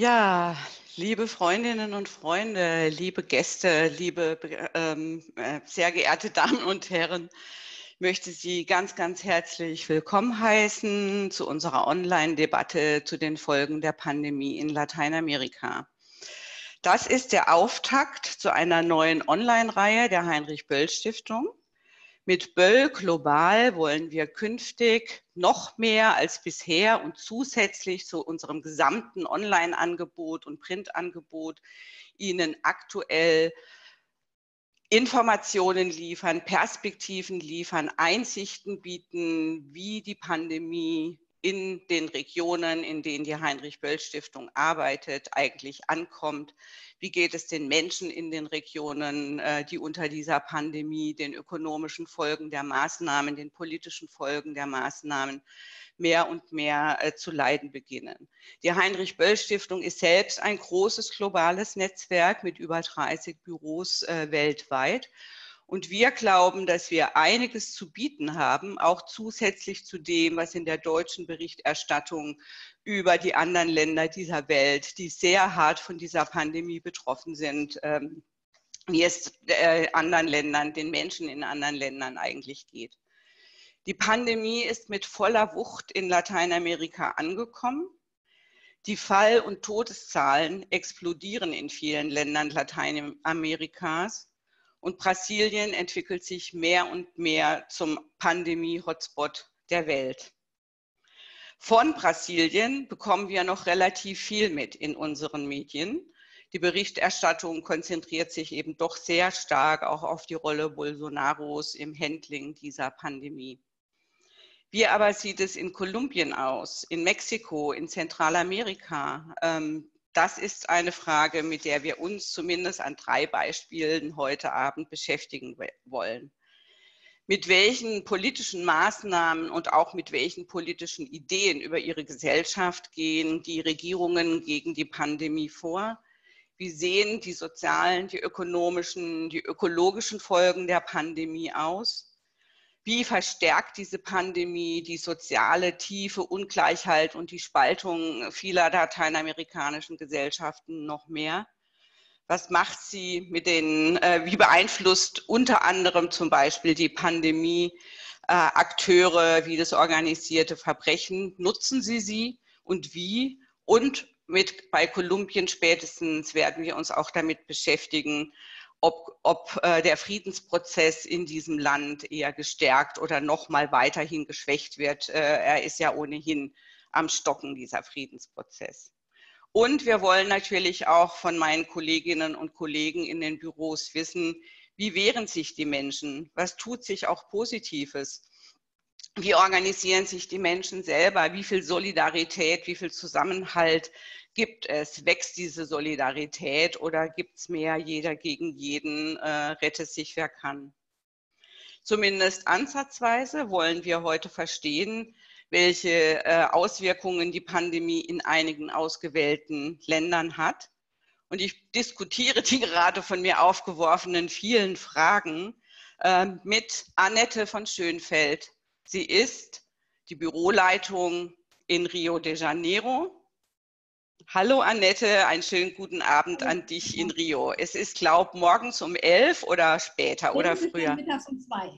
Ja, liebe Freundinnen und Freunde, liebe Gäste, liebe ähm, äh, sehr geehrte Damen und Herren, ich möchte Sie ganz, ganz herzlich willkommen heißen zu unserer Online-Debatte zu den Folgen der Pandemie in Lateinamerika. Das ist der Auftakt zu einer neuen Online-Reihe der Heinrich-Böll-Stiftung. Mit Böll global wollen wir künftig noch mehr als bisher und zusätzlich zu unserem gesamten Online-Angebot und Printangebot Ihnen aktuell Informationen liefern, Perspektiven liefern, Einsichten bieten, wie die Pandemie in den Regionen, in denen die Heinrich-Böll-Stiftung arbeitet, eigentlich ankommt. Wie geht es den Menschen in den Regionen, äh, die unter dieser Pandemie, den ökonomischen Folgen der Maßnahmen, den politischen Folgen der Maßnahmen mehr und mehr äh, zu leiden beginnen? Die Heinrich-Böll-Stiftung ist selbst ein großes globales Netzwerk mit über 30 Büros äh, weltweit. Und wir glauben, dass wir einiges zu bieten haben, auch zusätzlich zu dem, was in der deutschen Berichterstattung über die anderen Länder dieser Welt, die sehr hart von dieser Pandemie betroffen sind, ähm, wie es äh, anderen Ländern, den Menschen in anderen Ländern eigentlich geht. Die Pandemie ist mit voller Wucht in Lateinamerika angekommen. Die Fall- und Todeszahlen explodieren in vielen Ländern Lateinamerikas und Brasilien entwickelt sich mehr und mehr zum Pandemie-Hotspot der Welt. Von Brasilien bekommen wir noch relativ viel mit in unseren Medien. Die Berichterstattung konzentriert sich eben doch sehr stark auch auf die Rolle Bolsonaros im Handling dieser Pandemie. Wie aber sieht es in Kolumbien aus, in Mexiko, in Zentralamerika? Ähm, das ist eine Frage, mit der wir uns zumindest an drei Beispielen heute Abend beschäftigen wollen. Mit welchen politischen Maßnahmen und auch mit welchen politischen Ideen über ihre Gesellschaft gehen die Regierungen gegen die Pandemie vor? Wie sehen die sozialen, die ökonomischen, die ökologischen Folgen der Pandemie aus? Wie verstärkt diese Pandemie die soziale tiefe Ungleichheit und die Spaltung vieler lateinamerikanischen Gesellschaften noch mehr? Was macht sie mit den, äh, wie beeinflusst unter anderem zum Beispiel die Pandemie äh, Akteure wie das organisierte Verbrechen? Nutzen sie sie und wie? Und mit bei Kolumbien spätestens werden wir uns auch damit beschäftigen, ob, ob äh, der Friedensprozess in diesem Land eher gestärkt oder noch mal weiterhin geschwächt wird. Äh, er ist ja ohnehin am Stocken, dieser Friedensprozess. Und wir wollen natürlich auch von meinen Kolleginnen und Kollegen in den Büros wissen, wie wehren sich die Menschen? Was tut sich auch Positives? Wie organisieren sich die Menschen selber? Wie viel Solidarität, wie viel Zusammenhalt gibt es? Wächst diese Solidarität oder gibt es mehr jeder gegen jeden, äh, rette sich wer kann? Zumindest ansatzweise wollen wir heute verstehen, welche äh, Auswirkungen die Pandemie in einigen ausgewählten Ländern hat. Und ich diskutiere die gerade von mir aufgeworfenen vielen Fragen äh, mit Annette von Schönfeld. Sie ist die Büroleitung in Rio de Janeiro Hallo Annette, einen schönen guten Abend an dich in Rio. Es ist, glaube ich, morgens um elf oder später oder früher? Mittags um zwei.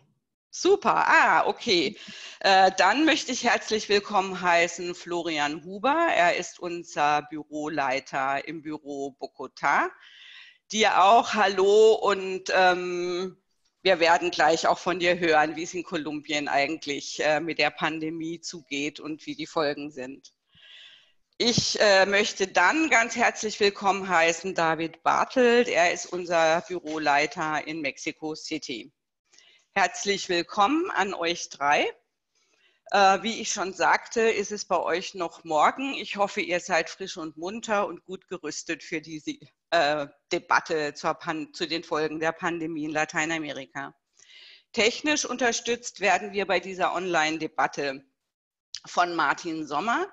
Super, ah, okay. Äh, dann möchte ich herzlich willkommen heißen Florian Huber. Er ist unser Büroleiter im Büro Bogota. Dir auch Hallo und ähm, wir werden gleich auch von dir hören, wie es in Kolumbien eigentlich äh, mit der Pandemie zugeht und wie die Folgen sind. Ich äh, möchte dann ganz herzlich willkommen heißen David Bartelt. Er ist unser Büroleiter in Mexico City. Herzlich willkommen an euch drei. Äh, wie ich schon sagte, ist es bei euch noch morgen. Ich hoffe, ihr seid frisch und munter und gut gerüstet für diese äh, Debatte zu den Folgen der Pandemie in Lateinamerika. Technisch unterstützt werden wir bei dieser Online-Debatte von Martin Sommer.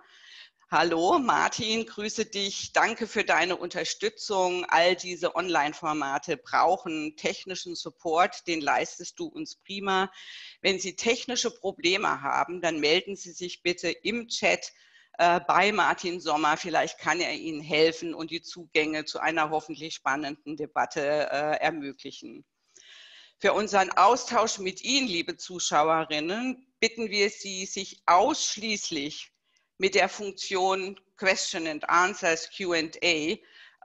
Hallo Martin, grüße dich. Danke für deine Unterstützung. All diese Online-Formate brauchen technischen Support, den leistest du uns prima. Wenn Sie technische Probleme haben, dann melden Sie sich bitte im Chat äh, bei Martin Sommer. Vielleicht kann er Ihnen helfen und die Zugänge zu einer hoffentlich spannenden Debatte äh, ermöglichen. Für unseren Austausch mit Ihnen, liebe Zuschauerinnen, bitten wir Sie, sich ausschließlich mit der Funktion Question and Answers QA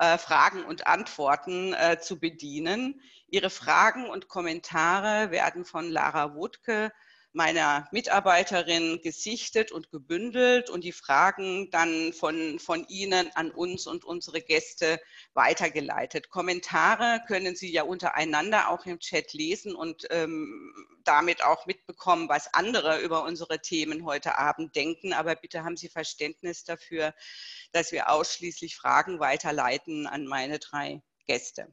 äh, Fragen und Antworten äh, zu bedienen. Ihre Fragen und Kommentare werden von Lara Wutke meiner Mitarbeiterin gesichtet und gebündelt und die Fragen dann von, von Ihnen an uns und unsere Gäste weitergeleitet. Kommentare können Sie ja untereinander auch im Chat lesen und ähm, damit auch mitbekommen, was andere über unsere Themen heute Abend denken. Aber bitte haben Sie Verständnis dafür, dass wir ausschließlich Fragen weiterleiten an meine drei Gäste.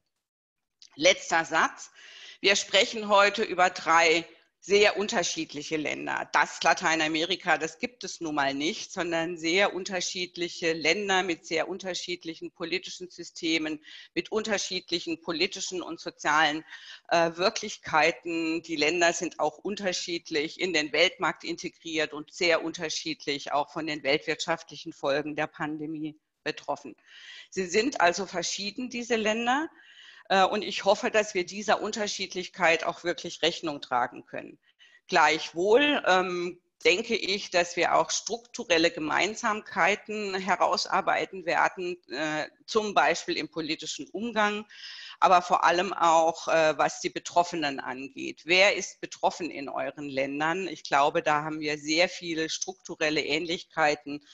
Letzter Satz. Wir sprechen heute über drei sehr unterschiedliche Länder. Das Lateinamerika, das gibt es nun mal nicht, sondern sehr unterschiedliche Länder mit sehr unterschiedlichen politischen Systemen, mit unterschiedlichen politischen und sozialen äh, Wirklichkeiten. Die Länder sind auch unterschiedlich in den Weltmarkt integriert und sehr unterschiedlich auch von den weltwirtschaftlichen Folgen der Pandemie betroffen. Sie sind also verschieden, diese Länder. Äh, und ich hoffe, dass wir dieser Unterschiedlichkeit auch wirklich Rechnung tragen können. Gleichwohl ähm, denke ich, dass wir auch strukturelle Gemeinsamkeiten herausarbeiten werden, äh, zum Beispiel im politischen Umgang, aber vor allem auch, äh, was die Betroffenen angeht. Wer ist betroffen in euren Ländern? Ich glaube, da haben wir sehr viele strukturelle Ähnlichkeiten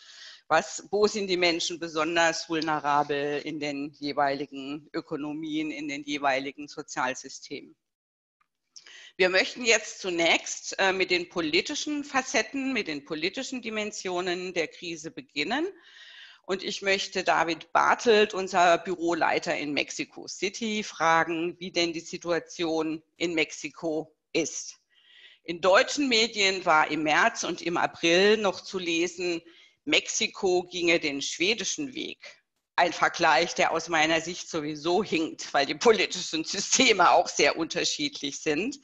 was, wo sind die Menschen besonders vulnerabel in den jeweiligen Ökonomien, in den jeweiligen Sozialsystemen. Wir möchten jetzt zunächst äh, mit den politischen Facetten, mit den politischen Dimensionen der Krise beginnen. Und ich möchte David Bartelt, unser Büroleiter in Mexico City, fragen, wie denn die Situation in Mexiko ist. In deutschen Medien war im März und im April noch zu lesen, Mexiko ginge den schwedischen Weg. Ein Vergleich, der aus meiner Sicht sowieso hinkt, weil die politischen Systeme auch sehr unterschiedlich sind.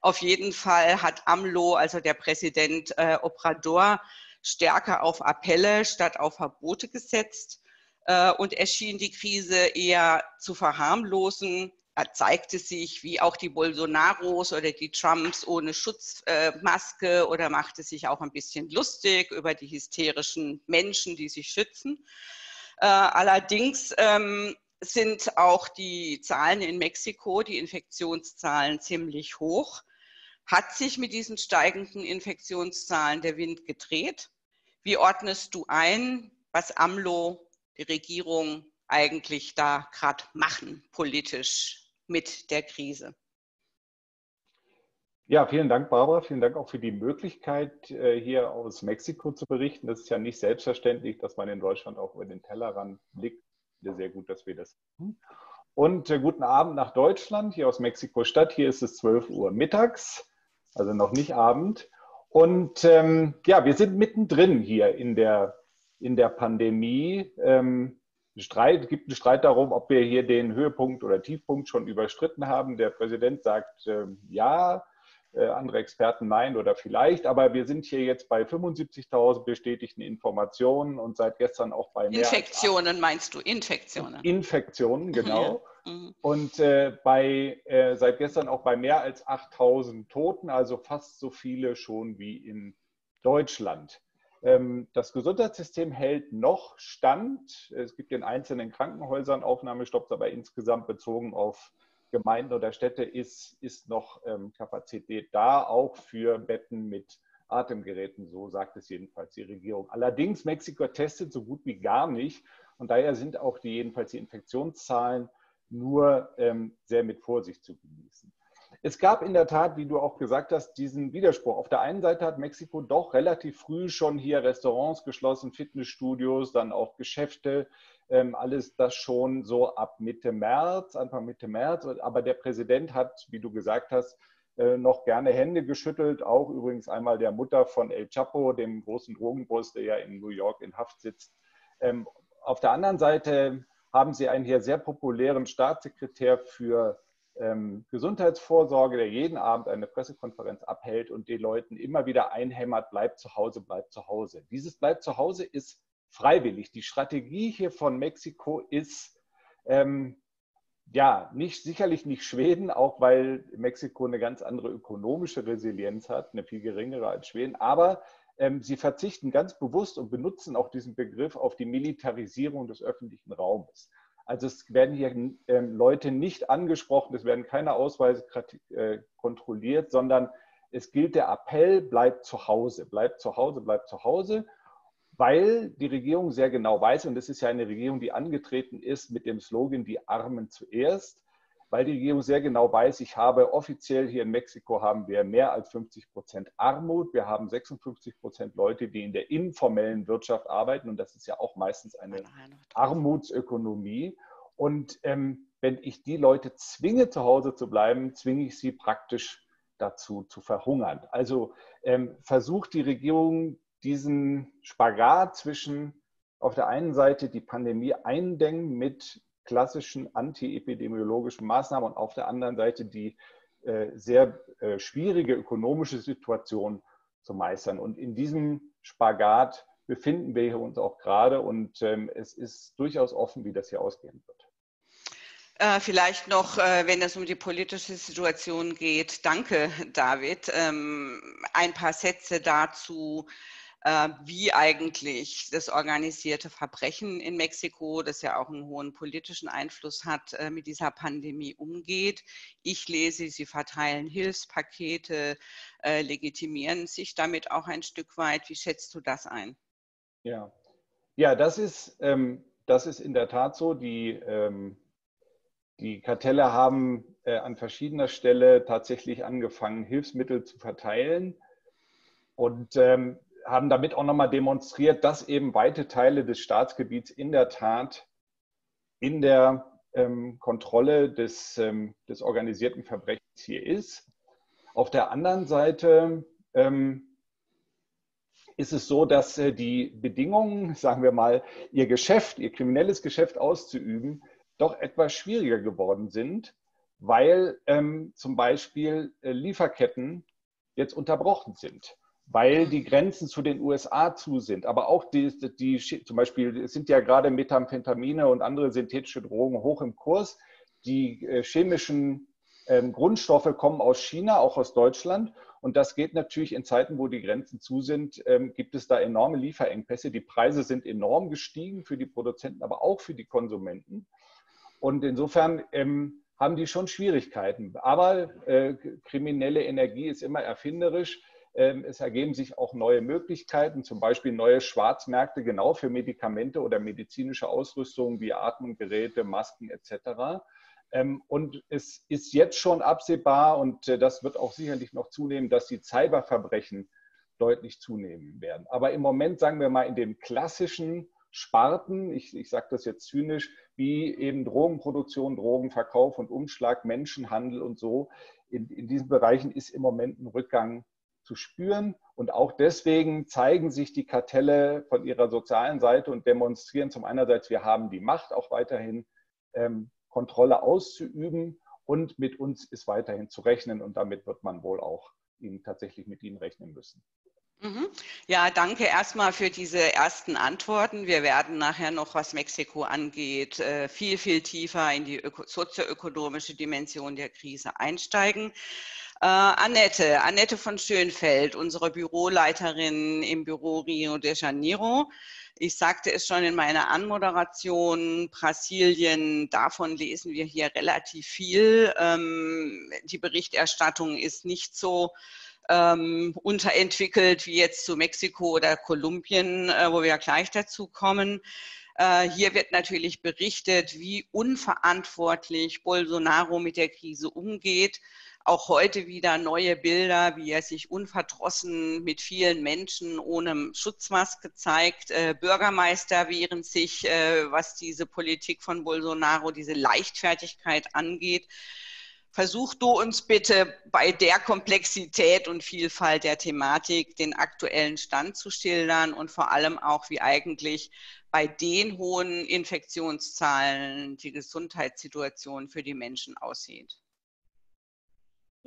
Auf jeden Fall hat AMLO, also der Präsident äh, Obrador, stärker auf Appelle statt auf Verbote gesetzt. Äh, und er schien die Krise eher zu verharmlosen, er zeigte sich, wie auch die Bolsonaros oder die Trumps ohne Schutzmaske oder machte sich auch ein bisschen lustig über die hysterischen Menschen, die sich schützen. Äh, allerdings ähm, sind auch die Zahlen in Mexiko, die Infektionszahlen ziemlich hoch. Hat sich mit diesen steigenden Infektionszahlen der Wind gedreht? Wie ordnest du ein, was AMLO, die Regierung, eigentlich da gerade machen, politisch mit der Krise. Ja, vielen Dank, Barbara. Vielen Dank auch für die Möglichkeit, äh, hier aus Mexiko zu berichten. Das ist ja nicht selbstverständlich, dass man in Deutschland auch über den Tellerrand blickt. Sehr gut, dass wir das tun. Und äh, guten Abend nach Deutschland, hier aus Mexiko-Stadt. Hier ist es 12 Uhr mittags, also noch nicht Abend. Und ähm, ja, wir sind mittendrin hier in der, in der Pandemie. Ähm, Streit, gibt einen Streit darum, ob wir hier den Höhepunkt oder Tiefpunkt schon überstritten haben. Der Präsident sagt äh, ja, äh, andere Experten nein oder vielleicht, aber wir sind hier jetzt bei 75.000 bestätigten Informationen und seit gestern auch bei mehr Infektionen meinst du, Infektionen? Infektionen, genau. Ja. Mhm. Und äh, bei, äh, seit gestern auch bei mehr als 8.000 Toten, also fast so viele schon wie in Deutschland. Ähm, das Gesundheitssystem hält noch stand. Es gibt in einzelnen Krankenhäusern Aufnahmestopps, aber insgesamt bezogen auf Gemeinden oder Städte ist, ist noch ähm, Kapazität da, auch für Betten mit Atemgeräten, so sagt es jedenfalls die Regierung. Allerdings, Mexiko testet so gut wie gar nicht und daher sind auch die, jedenfalls die Infektionszahlen nur ähm, sehr mit Vorsicht zu genießen. Es gab in der Tat, wie du auch gesagt hast, diesen Widerspruch. Auf der einen Seite hat Mexiko doch relativ früh schon hier Restaurants geschlossen, Fitnessstudios, dann auch Geschäfte, ähm, alles das schon so ab Mitte März, Anfang Mitte März. Aber der Präsident hat, wie du gesagt hast, äh, noch gerne Hände geschüttelt, auch übrigens einmal der Mutter von El Chapo, dem großen Drogenboss, der ja in New York in Haft sitzt. Ähm, auf der anderen Seite haben sie einen hier sehr populären Staatssekretär für Gesundheitsvorsorge, der jeden Abend eine Pressekonferenz abhält und den Leuten immer wieder einhämmert, bleibt zu Hause, bleibt zu Hause. Dieses bleibt zu Hause ist freiwillig. Die Strategie hier von Mexiko ist, ähm, ja, nicht, sicherlich nicht Schweden, auch weil Mexiko eine ganz andere ökonomische Resilienz hat, eine viel geringere als Schweden, aber ähm, sie verzichten ganz bewusst und benutzen auch diesen Begriff auf die Militarisierung des öffentlichen Raumes. Also es werden hier ähm, Leute nicht angesprochen, es werden keine Ausweise äh, kontrolliert, sondern es gilt der Appell, bleibt zu Hause, bleibt zu Hause, bleibt zu Hause, weil die Regierung sehr genau weiß, und es ist ja eine Regierung, die angetreten ist mit dem Slogan, die Armen zuerst, weil die Regierung sehr genau weiß, ich habe offiziell hier in Mexiko haben wir mehr als 50 Prozent Armut. Wir haben 56 Prozent Leute, die in der informellen Wirtschaft arbeiten. Und das ist ja auch meistens eine Armutsökonomie. Und ähm, wenn ich die Leute zwinge, zu Hause zu bleiben, zwinge ich sie praktisch dazu zu verhungern. Also ähm, versucht die Regierung diesen Spagat zwischen auf der einen Seite die Pandemie eindämmen mit klassischen antiepidemiologischen Maßnahmen und auf der anderen Seite die äh, sehr äh, schwierige ökonomische Situation zu meistern. Und in diesem Spagat befinden wir uns auch gerade und ähm, es ist durchaus offen, wie das hier ausgehen wird. Äh, vielleicht noch, wenn es um die politische Situation geht, danke David. Ähm, ein paar Sätze dazu, wie eigentlich das organisierte Verbrechen in Mexiko, das ja auch einen hohen politischen Einfluss hat, äh, mit dieser Pandemie umgeht. Ich lese, sie verteilen Hilfspakete, äh, legitimieren sich damit auch ein Stück weit. Wie schätzt du das ein? Ja, ja das, ist, ähm, das ist in der Tat so. Die, ähm, die Kartelle haben äh, an verschiedener Stelle tatsächlich angefangen, Hilfsmittel zu verteilen. Und ähm, haben damit auch nochmal demonstriert, dass eben weite Teile des Staatsgebiets in der Tat in der ähm, Kontrolle des, ähm, des organisierten Verbrechens hier ist. Auf der anderen Seite ähm, ist es so, dass äh, die Bedingungen, sagen wir mal, ihr Geschäft, ihr kriminelles Geschäft auszuüben, doch etwas schwieriger geworden sind, weil ähm, zum Beispiel äh, Lieferketten jetzt unterbrochen sind weil die Grenzen zu den USA zu sind. Aber auch die, die zum Beispiel sind ja gerade Methamphetamine und andere synthetische Drogen hoch im Kurs. Die äh, chemischen ähm, Grundstoffe kommen aus China, auch aus Deutschland. Und das geht natürlich in Zeiten, wo die Grenzen zu sind, ähm, gibt es da enorme Lieferengpässe. Die Preise sind enorm gestiegen für die Produzenten, aber auch für die Konsumenten. Und insofern ähm, haben die schon Schwierigkeiten. Aber äh, kriminelle Energie ist immer erfinderisch. Ähm, es ergeben sich auch neue Möglichkeiten, zum Beispiel neue Schwarzmärkte genau für Medikamente oder medizinische Ausrüstung wie Atmungsgeräte, Masken etc. Ähm, und es ist jetzt schon absehbar, und äh, das wird auch sicherlich noch zunehmen, dass die Cyberverbrechen deutlich zunehmen werden. Aber im Moment, sagen wir mal, in den klassischen Sparten, ich, ich sage das jetzt zynisch, wie eben Drogenproduktion, Drogenverkauf und Umschlag, Menschenhandel und so, in, in diesen Bereichen ist im Moment ein Rückgang zu spüren. Und auch deswegen zeigen sich die Kartelle von ihrer sozialen Seite und demonstrieren zum einerseits, wir haben die Macht, auch weiterhin ähm, Kontrolle auszuüben und mit uns ist weiterhin zu rechnen und damit wird man wohl auch ihnen tatsächlich mit ihnen rechnen müssen. Mhm. Ja, danke erstmal für diese ersten Antworten. Wir werden nachher noch, was Mexiko angeht, äh, viel, viel tiefer in die sozioökonomische Dimension der Krise einsteigen. Äh, Annette, Annette von Schönfeld, unsere Büroleiterin im Büro Rio de Janeiro. Ich sagte es schon in meiner Anmoderation, Brasilien, davon lesen wir hier relativ viel. Ähm, die Berichterstattung ist nicht so ähm, unterentwickelt wie jetzt zu Mexiko oder Kolumbien, äh, wo wir gleich dazu kommen. Äh, hier wird natürlich berichtet, wie unverantwortlich Bolsonaro mit der Krise umgeht auch heute wieder neue Bilder, wie er sich unverdrossen mit vielen Menschen ohne Schutzmaske zeigt. Äh, Bürgermeister wehren sich, äh, was diese Politik von Bolsonaro, diese Leichtfertigkeit angeht. Versuch du uns bitte bei der Komplexität und Vielfalt der Thematik den aktuellen Stand zu schildern und vor allem auch, wie eigentlich bei den hohen Infektionszahlen die Gesundheitssituation für die Menschen aussieht.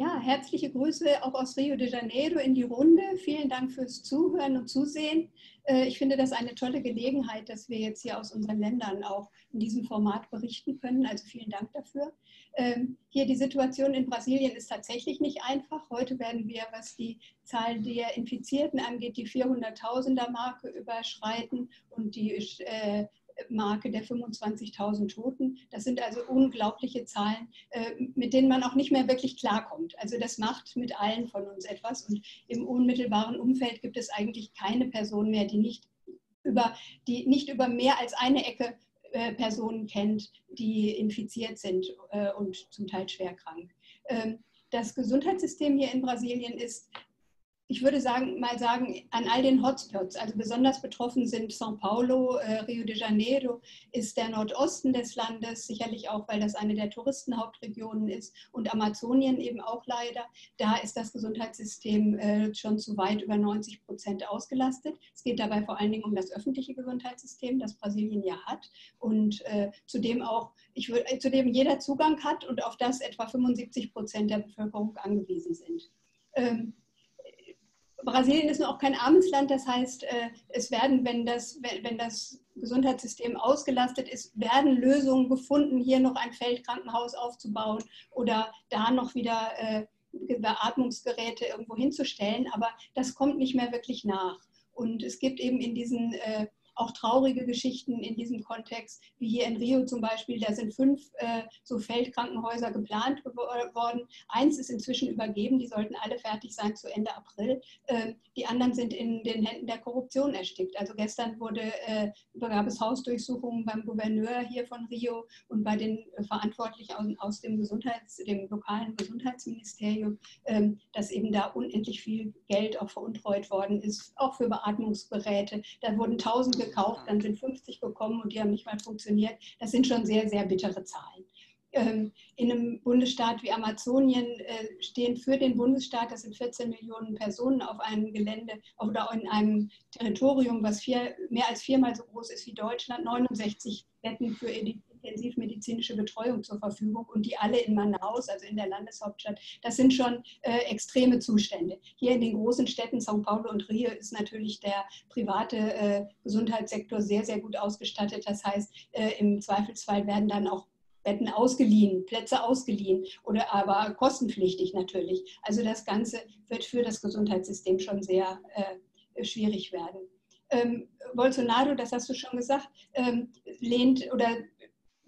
Ja, herzliche Grüße auch aus Rio de Janeiro in die Runde. Vielen Dank fürs Zuhören und Zusehen. Äh, ich finde das eine tolle Gelegenheit, dass wir jetzt hier aus unseren Ländern auch in diesem Format berichten können. Also vielen Dank dafür. Ähm, hier die Situation in Brasilien ist tatsächlich nicht einfach. Heute werden wir, was die Zahl der Infizierten angeht, die 400.000er Marke überschreiten und die äh, Marke der 25.000 Toten. Das sind also unglaubliche Zahlen, äh, mit denen man auch nicht mehr wirklich klarkommt. Also das macht mit allen von uns etwas. Und im unmittelbaren Umfeld gibt es eigentlich keine Person mehr, die nicht über, die nicht über mehr als eine Ecke äh, Personen kennt, die infiziert sind äh, und zum Teil schwer krank. Ähm, das Gesundheitssystem hier in Brasilien ist ich würde sagen, mal sagen, an all den Hotspots, also besonders betroffen sind São Paulo, äh, Rio de Janeiro, ist der Nordosten des Landes, sicherlich auch, weil das eine der Touristenhauptregionen ist und Amazonien eben auch leider. Da ist das Gesundheitssystem äh, schon zu weit über 90 Prozent ausgelastet. Es geht dabei vor allen Dingen um das öffentliche Gesundheitssystem, das Brasilien ja hat und äh, zudem auch, ich würde, zu dem jeder Zugang hat und auf das etwa 75 Prozent der Bevölkerung angewiesen sind. Ähm, Brasilien ist auch kein armes Land, das heißt, äh, es werden, wenn das, wenn das Gesundheitssystem ausgelastet ist, werden Lösungen gefunden, hier noch ein Feldkrankenhaus aufzubauen oder da noch wieder äh, Beatmungsgeräte irgendwo hinzustellen. Aber das kommt nicht mehr wirklich nach. Und es gibt eben in diesen äh, auch traurige Geschichten in diesem Kontext, wie hier in Rio zum Beispiel. Da sind fünf äh, so Feldkrankenhäuser geplant worden. Eins ist inzwischen übergeben, die sollten alle fertig sein zu Ende April. Äh, die anderen sind in den Händen der Korruption erstickt. Also gestern wurde, äh, gab es Hausdurchsuchungen beim Gouverneur hier von Rio und bei den Verantwortlichen aus, aus dem, Gesundheits-, dem lokalen Gesundheitsministerium, äh, dass eben da unendlich viel Geld auch veruntreut worden ist, auch für Beatmungsgeräte. Da wurden Tausende gekauft, dann sind 50 gekommen und die haben nicht mal funktioniert. Das sind schon sehr, sehr bittere Zahlen. Ähm, in einem Bundesstaat wie Amazonien äh, stehen für den Bundesstaat, das sind 14 Millionen Personen auf einem Gelände oder in einem Territorium, was vier, mehr als viermal so groß ist wie Deutschland, 69 Betten für intensivmedizinische Betreuung zur Verfügung und die alle in Manaus, also in der Landeshauptstadt. Das sind schon äh, extreme Zustände. Hier in den großen Städten São Paulo und Rio ist natürlich der private äh, Gesundheitssektor sehr, sehr gut ausgestattet. Das heißt, äh, im Zweifelsfall werden dann auch Betten ausgeliehen, Plätze ausgeliehen oder aber kostenpflichtig natürlich. Also das Ganze wird für das Gesundheitssystem schon sehr äh, schwierig werden. Ähm, Bolsonaro, das hast du schon gesagt, ähm, lehnt oder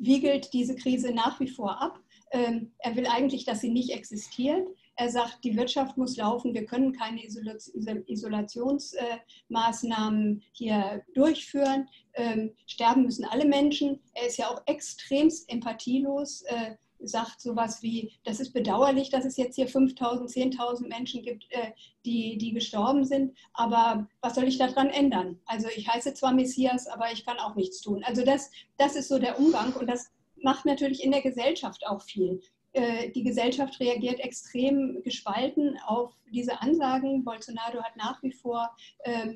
wiegelt diese Krise nach wie vor ab. Ähm, er will eigentlich, dass sie nicht existiert. Er sagt, die Wirtschaft muss laufen, wir können keine Isolationsmaßnahmen hier durchführen. Ähm, sterben müssen alle Menschen. Er ist ja auch extremst empathielos, äh, sagt sowas wie, das ist bedauerlich, dass es jetzt hier 5.000, 10.000 Menschen gibt, äh, die, die gestorben sind, aber was soll ich daran ändern? Also ich heiße zwar Messias, aber ich kann auch nichts tun. Also das, das ist so der Umgang und das macht natürlich in der Gesellschaft auch viel. Äh, die Gesellschaft reagiert extrem gespalten auf diese Ansagen. Bolsonaro hat nach wie vor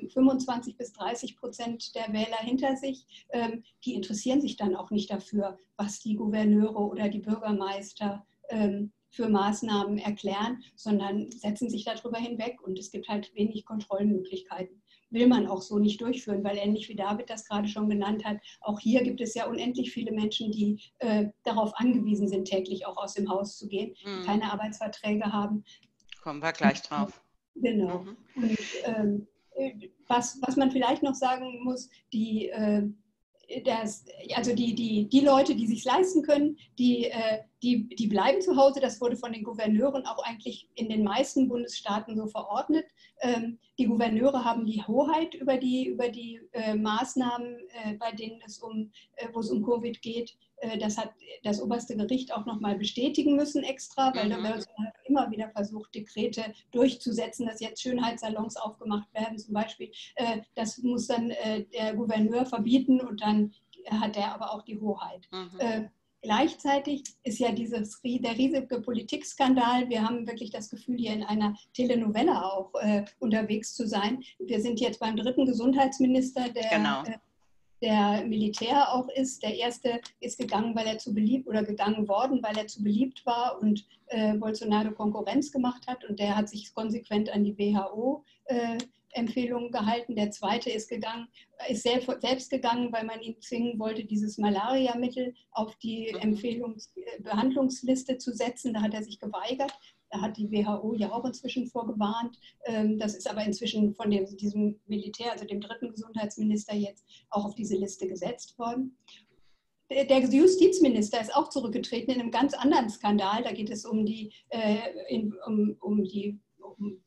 25 ähm, bis 30 Prozent der Wähler hinter sich. Ähm, die interessieren sich dann auch nicht dafür, was die Gouverneure oder die Bürgermeister ähm, für Maßnahmen erklären, sondern setzen sich darüber hinweg und es gibt halt wenig Kontrollmöglichkeiten will man auch so nicht durchführen, weil ähnlich wie David das gerade schon genannt hat, auch hier gibt es ja unendlich viele Menschen, die äh, darauf angewiesen sind, täglich auch aus dem Haus zu gehen, mhm. keine Arbeitsverträge haben. Kommen wir gleich drauf. Genau. Mhm. Und ähm, was, was man vielleicht noch sagen muss, die äh, das, also die, die, die Leute, die sich leisten können, die, äh, die, die bleiben zu Hause. Das wurde von den Gouverneuren auch eigentlich in den meisten Bundesstaaten so verordnet. Ähm, die Gouverneure haben die Hoheit über die, über die äh, Maßnahmen, äh, bei denen es um, wo es um Covid geht. das hat das oberste Gericht auch nochmal bestätigen müssen extra, weil mhm. der immer wieder versucht, Dekrete durchzusetzen, dass jetzt Schönheitssalons aufgemacht werden zum Beispiel. das muss dann der Gouverneur verbieten und dann hat er aber auch die Hoheit. Mhm. Gleichzeitig ist ja dieses, der riesige Politikskandal, wir haben wirklich das Gefühl, hier in einer Telenovella auch äh, unterwegs zu sein. Wir sind jetzt beim dritten Gesundheitsminister, der genau. äh, der Militär auch ist. Der erste ist gegangen, weil er zu beliebt oder gegangen worden, weil er zu beliebt war und äh, Bolsonaro Konkurrenz gemacht hat. Und der hat sich konsequent an die WHO äh, Empfehlungen gehalten. Der zweite ist gegangen, ist selbst gegangen, weil man ihn zwingen wollte, dieses Malaria-Mittel auf die mhm. Empfehlungs Behandlungsliste zu setzen. Da hat er sich geweigert. Da hat die WHO ja auch inzwischen vorgewarnt. Ähm, das ist aber inzwischen von dem, diesem Militär, also dem dritten Gesundheitsminister, jetzt auch auf diese Liste gesetzt worden. Der Justizminister ist auch zurückgetreten in einem ganz anderen Skandal. Da geht es um die, äh, um, um die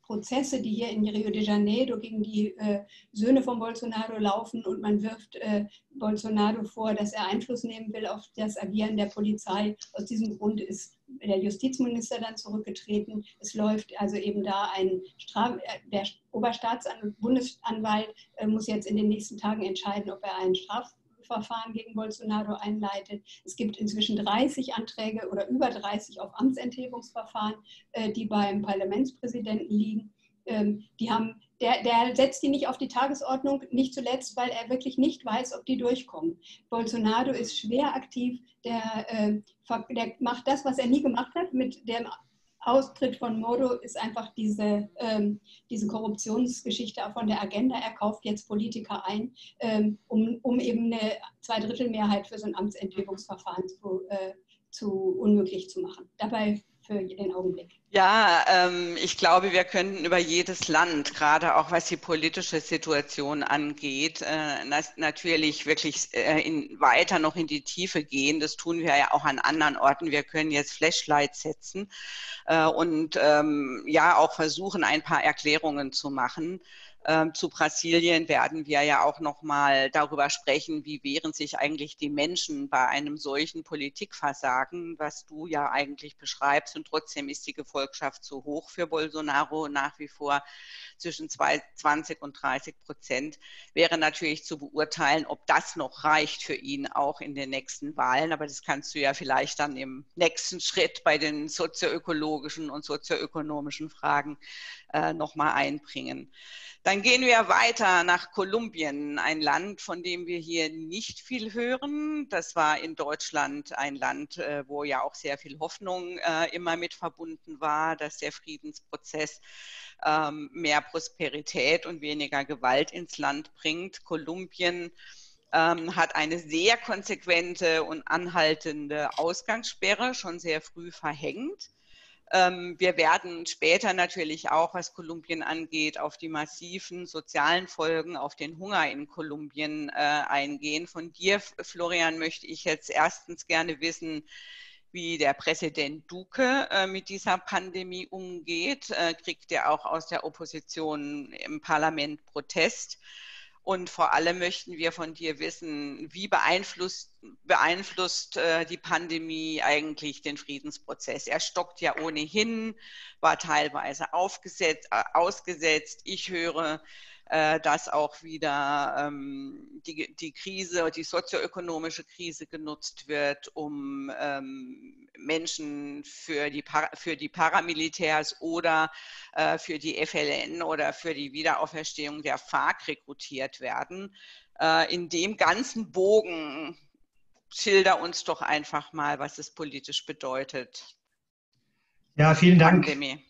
Prozesse, die hier in Rio de Janeiro gegen die äh, Söhne von Bolsonaro laufen und man wirft äh, Bolsonaro vor, dass er Einfluss nehmen will auf das Agieren der Polizei. Aus diesem Grund ist der Justizminister dann zurückgetreten. Es läuft also eben da ein Straf äh, der Oberstaatsanwalt, Bundesanwalt äh, muss jetzt in den nächsten Tagen entscheiden, ob er einen Straf Verfahren gegen Bolsonaro einleitet. Es gibt inzwischen 30 Anträge oder über 30 auf Amtsenthebungsverfahren, äh, die beim Parlamentspräsidenten liegen. Ähm, die haben, der, der setzt die nicht auf die Tagesordnung, nicht zuletzt, weil er wirklich nicht weiß, ob die durchkommen. Bolsonaro ist schwer aktiv, der, äh, der macht das, was er nie gemacht hat, mit dem Austritt von Moro ist einfach diese, ähm, diese Korruptionsgeschichte von der Agenda. Er kauft jetzt Politiker ein, ähm, um, um eben eine Zweidrittelmehrheit für so ein Amtsenthebungsverfahren zu, äh, zu unmöglich zu machen. Dabei für den Augenblick? Ja, ähm, ich glaube, wir könnten über jedes Land, gerade auch was die politische Situation angeht, äh, natürlich wirklich äh, in, weiter noch in die Tiefe gehen. Das tun wir ja auch an anderen Orten. Wir können jetzt Flashlights setzen äh, und ähm, ja auch versuchen, ein paar Erklärungen zu machen. Ähm, zu Brasilien werden wir ja auch noch mal darüber sprechen, wie wehren sich eigentlich die Menschen bei einem solchen Politikversagen, was du ja eigentlich beschreibst. Und trotzdem ist die Gefolgschaft zu hoch für Bolsonaro nach wie vor zwischen 20 und 30 Prozent. Wäre natürlich zu beurteilen, ob das noch reicht für ihn auch in den nächsten Wahlen. Aber das kannst du ja vielleicht dann im nächsten Schritt bei den sozioökologischen und sozioökonomischen Fragen äh, noch mal einbringen. Dann gehen wir weiter nach Kolumbien, ein Land, von dem wir hier nicht viel hören. Das war in Deutschland ein Land, äh, wo ja auch sehr viel Hoffnung äh, immer mit verbunden war, dass der Friedensprozess ähm, mehr Prosperität und weniger Gewalt ins Land bringt. Kolumbien ähm, hat eine sehr konsequente und anhaltende Ausgangssperre schon sehr früh verhängt. Ähm, wir werden später natürlich auch, was Kolumbien angeht, auf die massiven sozialen Folgen, auf den Hunger in Kolumbien äh, eingehen. Von dir, Florian, möchte ich jetzt erstens gerne wissen, wie der Präsident Duque äh, mit dieser Pandemie umgeht. Äh, kriegt er auch aus der Opposition im Parlament Protest? Und vor allem möchten wir von dir wissen, wie beeinflusst, beeinflusst äh, die Pandemie eigentlich den Friedensprozess? Er stockt ja ohnehin, war teilweise aufgesetzt, äh, ausgesetzt. Ich höre, äh, dass auch wieder ähm, die, die Krise, die sozioökonomische Krise genutzt wird, um ähm, Menschen für die, für die Paramilitärs oder äh, für die FLN oder für die Wiederauferstehung der FARC rekrutiert werden. Äh, in dem ganzen Bogen schilder uns doch einfach mal, was es politisch bedeutet. Ja, vielen Dank. Pandemie.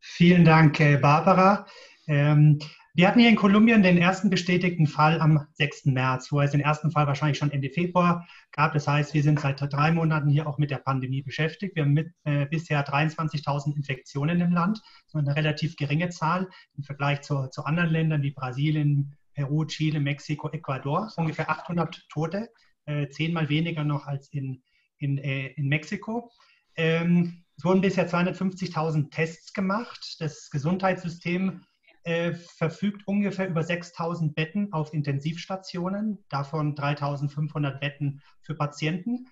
Vielen Dank, äh, Barbara. Ähm, wir hatten hier in Kolumbien den ersten bestätigten Fall am 6. März, wo es den ersten Fall wahrscheinlich schon Ende Februar gab. Das heißt, wir sind seit drei Monaten hier auch mit der Pandemie beschäftigt. Wir haben mit, äh, bisher 23.000 Infektionen im Land, so eine relativ geringe Zahl im Vergleich zu, zu anderen Ländern wie Brasilien, Peru, Chile, Mexiko, Ecuador. Ungefähr 800 Tote, äh, zehnmal weniger noch als in, in, äh, in Mexiko. Ähm, es wurden bisher 250.000 Tests gemacht. Das Gesundheitssystem äh, verfügt ungefähr über 6000 Betten auf Intensivstationen, davon 3500 Betten für Patienten.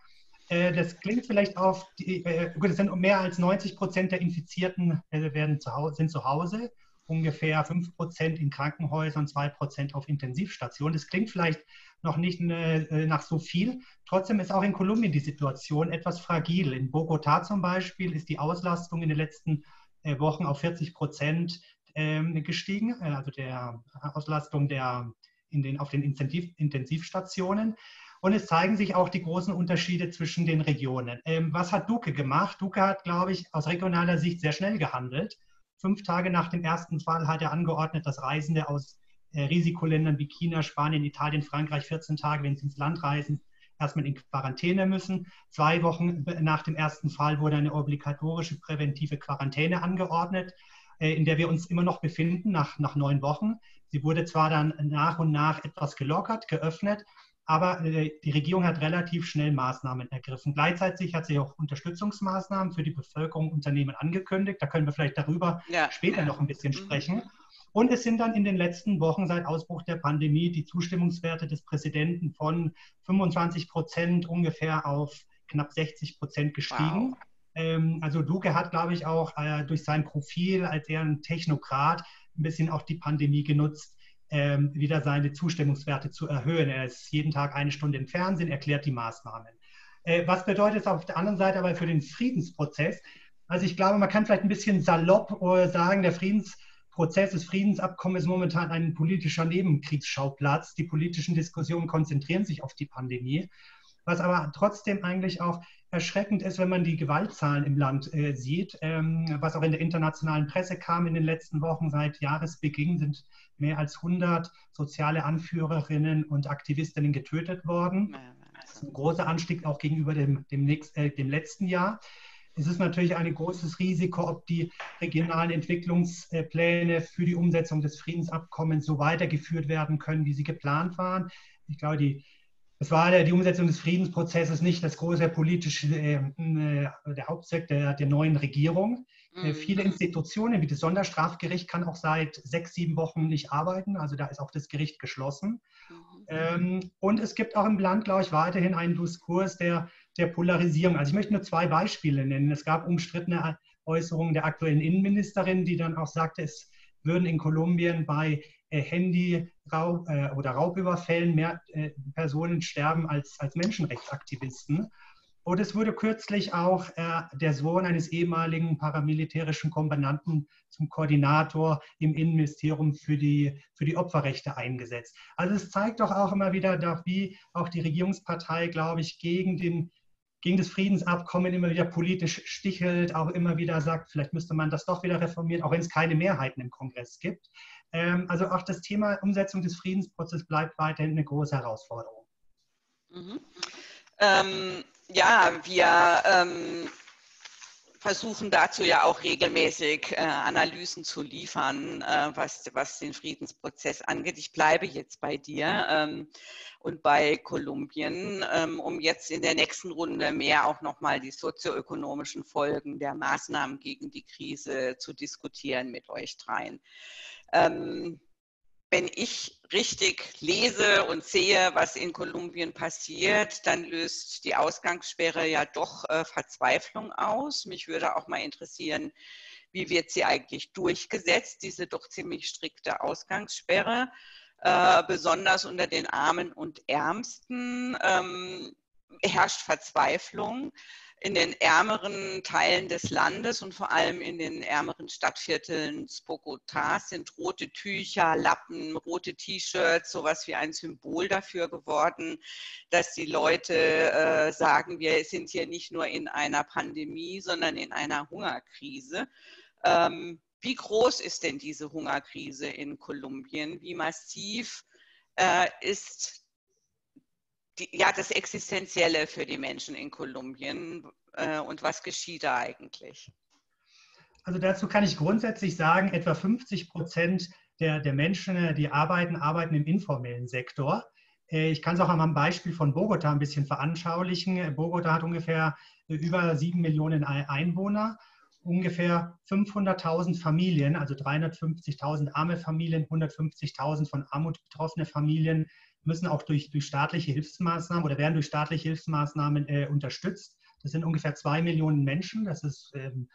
Äh, das klingt vielleicht auf, die, äh, gut, es sind mehr als 90 Prozent der Infizierten äh, werden zu Hause, sind zu Hause, ungefähr 5 Prozent in Krankenhäusern, 2 Prozent auf Intensivstationen. Das klingt vielleicht noch nicht äh, nach so viel. Trotzdem ist auch in Kolumbien die Situation etwas fragil. In Bogotá zum Beispiel ist die Auslastung in den letzten Wochen auf 40 Prozent gestiegen, äh, also der Auslastung der in den, auf den Intensiv, Intensivstationen. Und es zeigen sich auch die großen Unterschiede zwischen den Regionen. Ähm, was hat Duke gemacht? Duke hat, glaube ich, aus regionaler Sicht sehr schnell gehandelt. Fünf Tage nach dem ersten Fall hat er angeordnet, dass Reisende aus äh, Risikoländern wie China, Spanien, Italien, Frankreich 14 Tage, wenn sie ins Land reisen, erstmal in Quarantäne müssen. Zwei Wochen nach dem ersten Fall wurde eine obligatorische präventive Quarantäne angeordnet, in der wir uns immer noch befinden, nach, nach neun Wochen. Sie wurde zwar dann nach und nach etwas gelockert, geöffnet, aber äh, die Regierung hat relativ schnell Maßnahmen ergriffen. Gleichzeitig hat sie auch Unterstützungsmaßnahmen für die Bevölkerung, Unternehmen angekündigt. Da können wir vielleicht darüber ja. später noch ein bisschen mhm. sprechen. Und es sind dann in den letzten Wochen seit Ausbruch der Pandemie die Zustimmungswerte des Präsidenten von 25 Prozent ungefähr auf knapp 60 Prozent gestiegen. Wow. Ähm, also Duque hat, glaube ich, auch äh, durch sein Profil als eher ein Technokrat ein bisschen auch die Pandemie genutzt, ähm, wieder seine Zustimmungswerte zu erhöhen. Er ist jeden Tag eine Stunde im Fernsehen, erklärt die Maßnahmen. Äh, was bedeutet es auf der anderen Seite aber für den Friedensprozess? Also ich glaube, man kann vielleicht ein bisschen salopp äh, sagen, der Friedensprozess, das Friedensabkommen ist momentan ein politischer Nebenkriegsschauplatz. Die politischen Diskussionen konzentrieren sich auf die Pandemie. Was aber trotzdem eigentlich auch erschreckend ist, wenn man die Gewaltzahlen im Land äh, sieht, ähm, was auch in der internationalen Presse kam in den letzten Wochen. Seit Jahresbeginn sind mehr als 100 soziale Anführerinnen und Aktivistinnen getötet worden. Das ist ein großer Anstieg auch gegenüber dem, dem, nächst, äh, dem letzten Jahr. Es ist natürlich ein großes Risiko, ob die regionalen Entwicklungspläne für die Umsetzung des Friedensabkommens so weitergeführt werden können, wie sie geplant waren. Ich glaube, die es war die Umsetzung des Friedensprozesses nicht das große politische, äh, äh, der Hauptzweck der, der neuen Regierung. Äh, mhm. Viele Institutionen, wie das Sonderstrafgericht, kann auch seit sechs, sieben Wochen nicht arbeiten. Also da ist auch das Gericht geschlossen. Mhm. Ähm, und es gibt auch im Land, glaube ich, weiterhin einen Diskurs der, der Polarisierung. Also ich möchte nur zwei Beispiele nennen. Es gab umstrittene Äußerungen der aktuellen Innenministerin, die dann auch sagte, es würden in Kolumbien bei äh, Handy-Raub äh, oder Raubüberfällen mehr äh, Personen sterben als, als Menschenrechtsaktivisten. Und es wurde kürzlich auch äh, der Sohn eines ehemaligen paramilitärischen Kommandanten zum Koordinator im Innenministerium für die, für die Opferrechte eingesetzt. Also es zeigt doch auch immer wieder, wie auch die Regierungspartei, glaube ich, gegen, den, gegen das Friedensabkommen immer wieder politisch stichelt, auch immer wieder sagt, vielleicht müsste man das doch wieder reformieren, auch wenn es keine Mehrheiten im Kongress gibt. Ähm, also auch das Thema Umsetzung des Friedensprozesses bleibt weiterhin eine große Herausforderung. Mhm. Ähm, ja, wir ähm, versuchen dazu ja auch regelmäßig äh, Analysen zu liefern, äh, was, was den Friedensprozess angeht. Ich bleibe jetzt bei dir ähm, und bei Kolumbien, ähm, um jetzt in der nächsten Runde mehr auch nochmal die sozioökonomischen Folgen der Maßnahmen gegen die Krise zu diskutieren mit euch dreien ähm, wenn ich richtig lese und sehe, was in Kolumbien passiert, dann löst die Ausgangssperre ja doch äh, Verzweiflung aus. Mich würde auch mal interessieren, wie wird sie eigentlich durchgesetzt, diese doch ziemlich strikte Ausgangssperre, äh, besonders unter den Armen und Ärmsten. Ähm, herrscht Verzweiflung in den ärmeren Teilen des Landes und vor allem in den ärmeren Stadtvierteln Bogotas sind rote Tücher, Lappen, rote T-Shirts sowas wie ein Symbol dafür geworden, dass die Leute äh, sagen, wir sind hier nicht nur in einer Pandemie, sondern in einer Hungerkrise. Ähm, wie groß ist denn diese Hungerkrise in Kolumbien? Wie massiv äh, ist die, ja, das Existenzielle für die Menschen in Kolumbien äh, und was geschieht da eigentlich? Also dazu kann ich grundsätzlich sagen, etwa 50 Prozent der, der Menschen, die arbeiten, arbeiten im informellen Sektor. Äh, ich kann es auch einem Beispiel von Bogota ein bisschen veranschaulichen. Bogota hat ungefähr äh, über sieben Millionen Einwohner, ungefähr 500.000 Familien, also 350.000 arme Familien, 150.000 von Armut betroffene Familien müssen auch durch, durch staatliche Hilfsmaßnahmen oder werden durch staatliche Hilfsmaßnahmen äh, unterstützt. Das sind ungefähr zwei Millionen Menschen. Das ist ähm,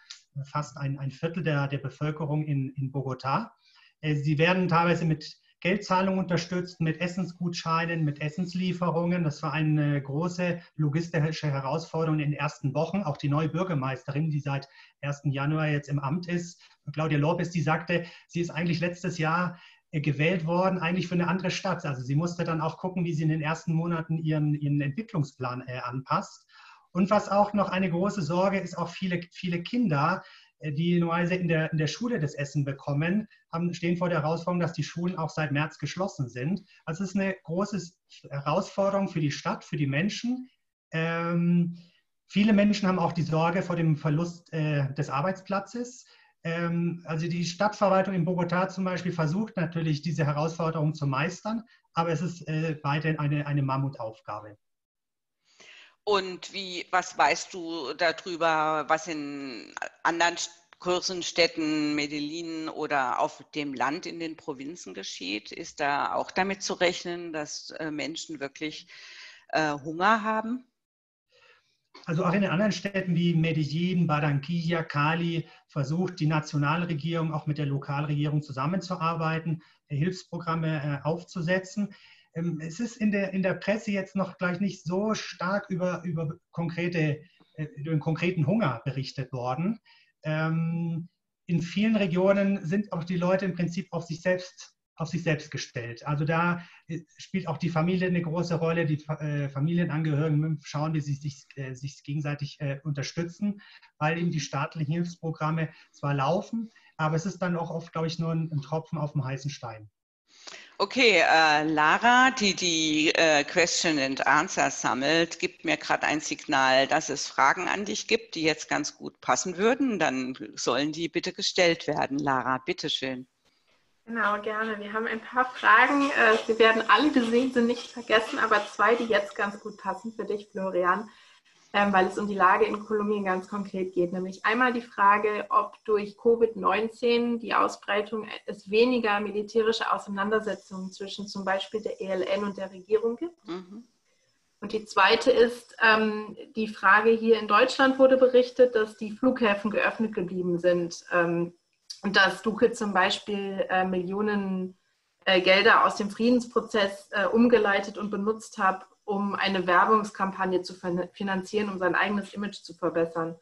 fast ein, ein Viertel der, der Bevölkerung in, in Bogotá. Äh, sie werden teilweise mit Geldzahlungen unterstützt, mit Essensgutscheinen, mit Essenslieferungen. Das war eine große logistische Herausforderung in den ersten Wochen. Auch die neue Bürgermeisterin, die seit 1. Januar jetzt im Amt ist, Claudia Lopez, die sagte, sie ist eigentlich letztes Jahr gewählt worden, eigentlich für eine andere Stadt. Also sie musste dann auch gucken, wie sie in den ersten Monaten ihren, ihren Entwicklungsplan äh, anpasst. Und was auch noch eine große Sorge ist, auch viele, viele Kinder, äh, die normalerweise in der, in der Schule das Essen bekommen, haben, stehen vor der Herausforderung, dass die Schulen auch seit März geschlossen sind. Also es ist eine große Herausforderung für die Stadt, für die Menschen. Ähm, viele Menschen haben auch die Sorge vor dem Verlust äh, des Arbeitsplatzes. Ähm, also die Stadtverwaltung in Bogotá zum Beispiel versucht natürlich, diese Herausforderung zu meistern, aber es ist äh, weiterhin eine, eine Mammutaufgabe. Und wie, was weißt du darüber, was in anderen Kursen, Städten, Medellin oder auf dem Land in den Provinzen geschieht? Ist da auch damit zu rechnen, dass äh, Menschen wirklich äh, Hunger haben? Also auch in den anderen Städten wie Medellin, Barranquilla, Cali versucht die nationale Regierung auch mit der Lokalregierung zusammenzuarbeiten, Hilfsprogramme äh, aufzusetzen. Ähm, es ist in der, in der Presse jetzt noch gleich nicht so stark über, über, konkrete, äh, über den konkreten Hunger berichtet worden. Ähm, in vielen Regionen sind auch die Leute im Prinzip auf sich selbst auf sich selbst gestellt. Also da äh, spielt auch die Familie eine große Rolle. Die Familienangehörigen schauen, wie sie sich, sich gegenseitig unterstützen, weil eben die staatlichen Hilfsprogramme zwar laufen, aber es ist dann auch oft, glaube ich, nur ein, ein Tropfen auf dem heißen Stein. Okay, äh, Lara, die die äh, Question and Answer sammelt, gibt mir gerade ein Signal, dass es Fragen an dich gibt, die jetzt ganz gut passen würden. Dann sollen die bitte gestellt werden. Lara, bitteschön. Genau, gerne. Wir haben ein paar Fragen. Äh, Sie werden alle gesehen, sind nicht vergessen, aber zwei, die jetzt ganz gut passen für dich, Florian ähm, weil es um die Lage in Kolumbien ganz konkret geht. Nämlich einmal die Frage, ob durch Covid-19 die Ausbreitung es weniger militärische Auseinandersetzungen zwischen zum Beispiel der ELN und der Regierung gibt. Mhm. Und die zweite ist ähm, die Frage, hier in Deutschland wurde berichtet, dass die Flughäfen geöffnet geblieben sind ähm, dass Duque zum Beispiel äh, Millionen äh, Gelder aus dem Friedensprozess äh, umgeleitet und benutzt hat, um eine Werbungskampagne zu finanzieren, um sein eigenes Image zu verbessern.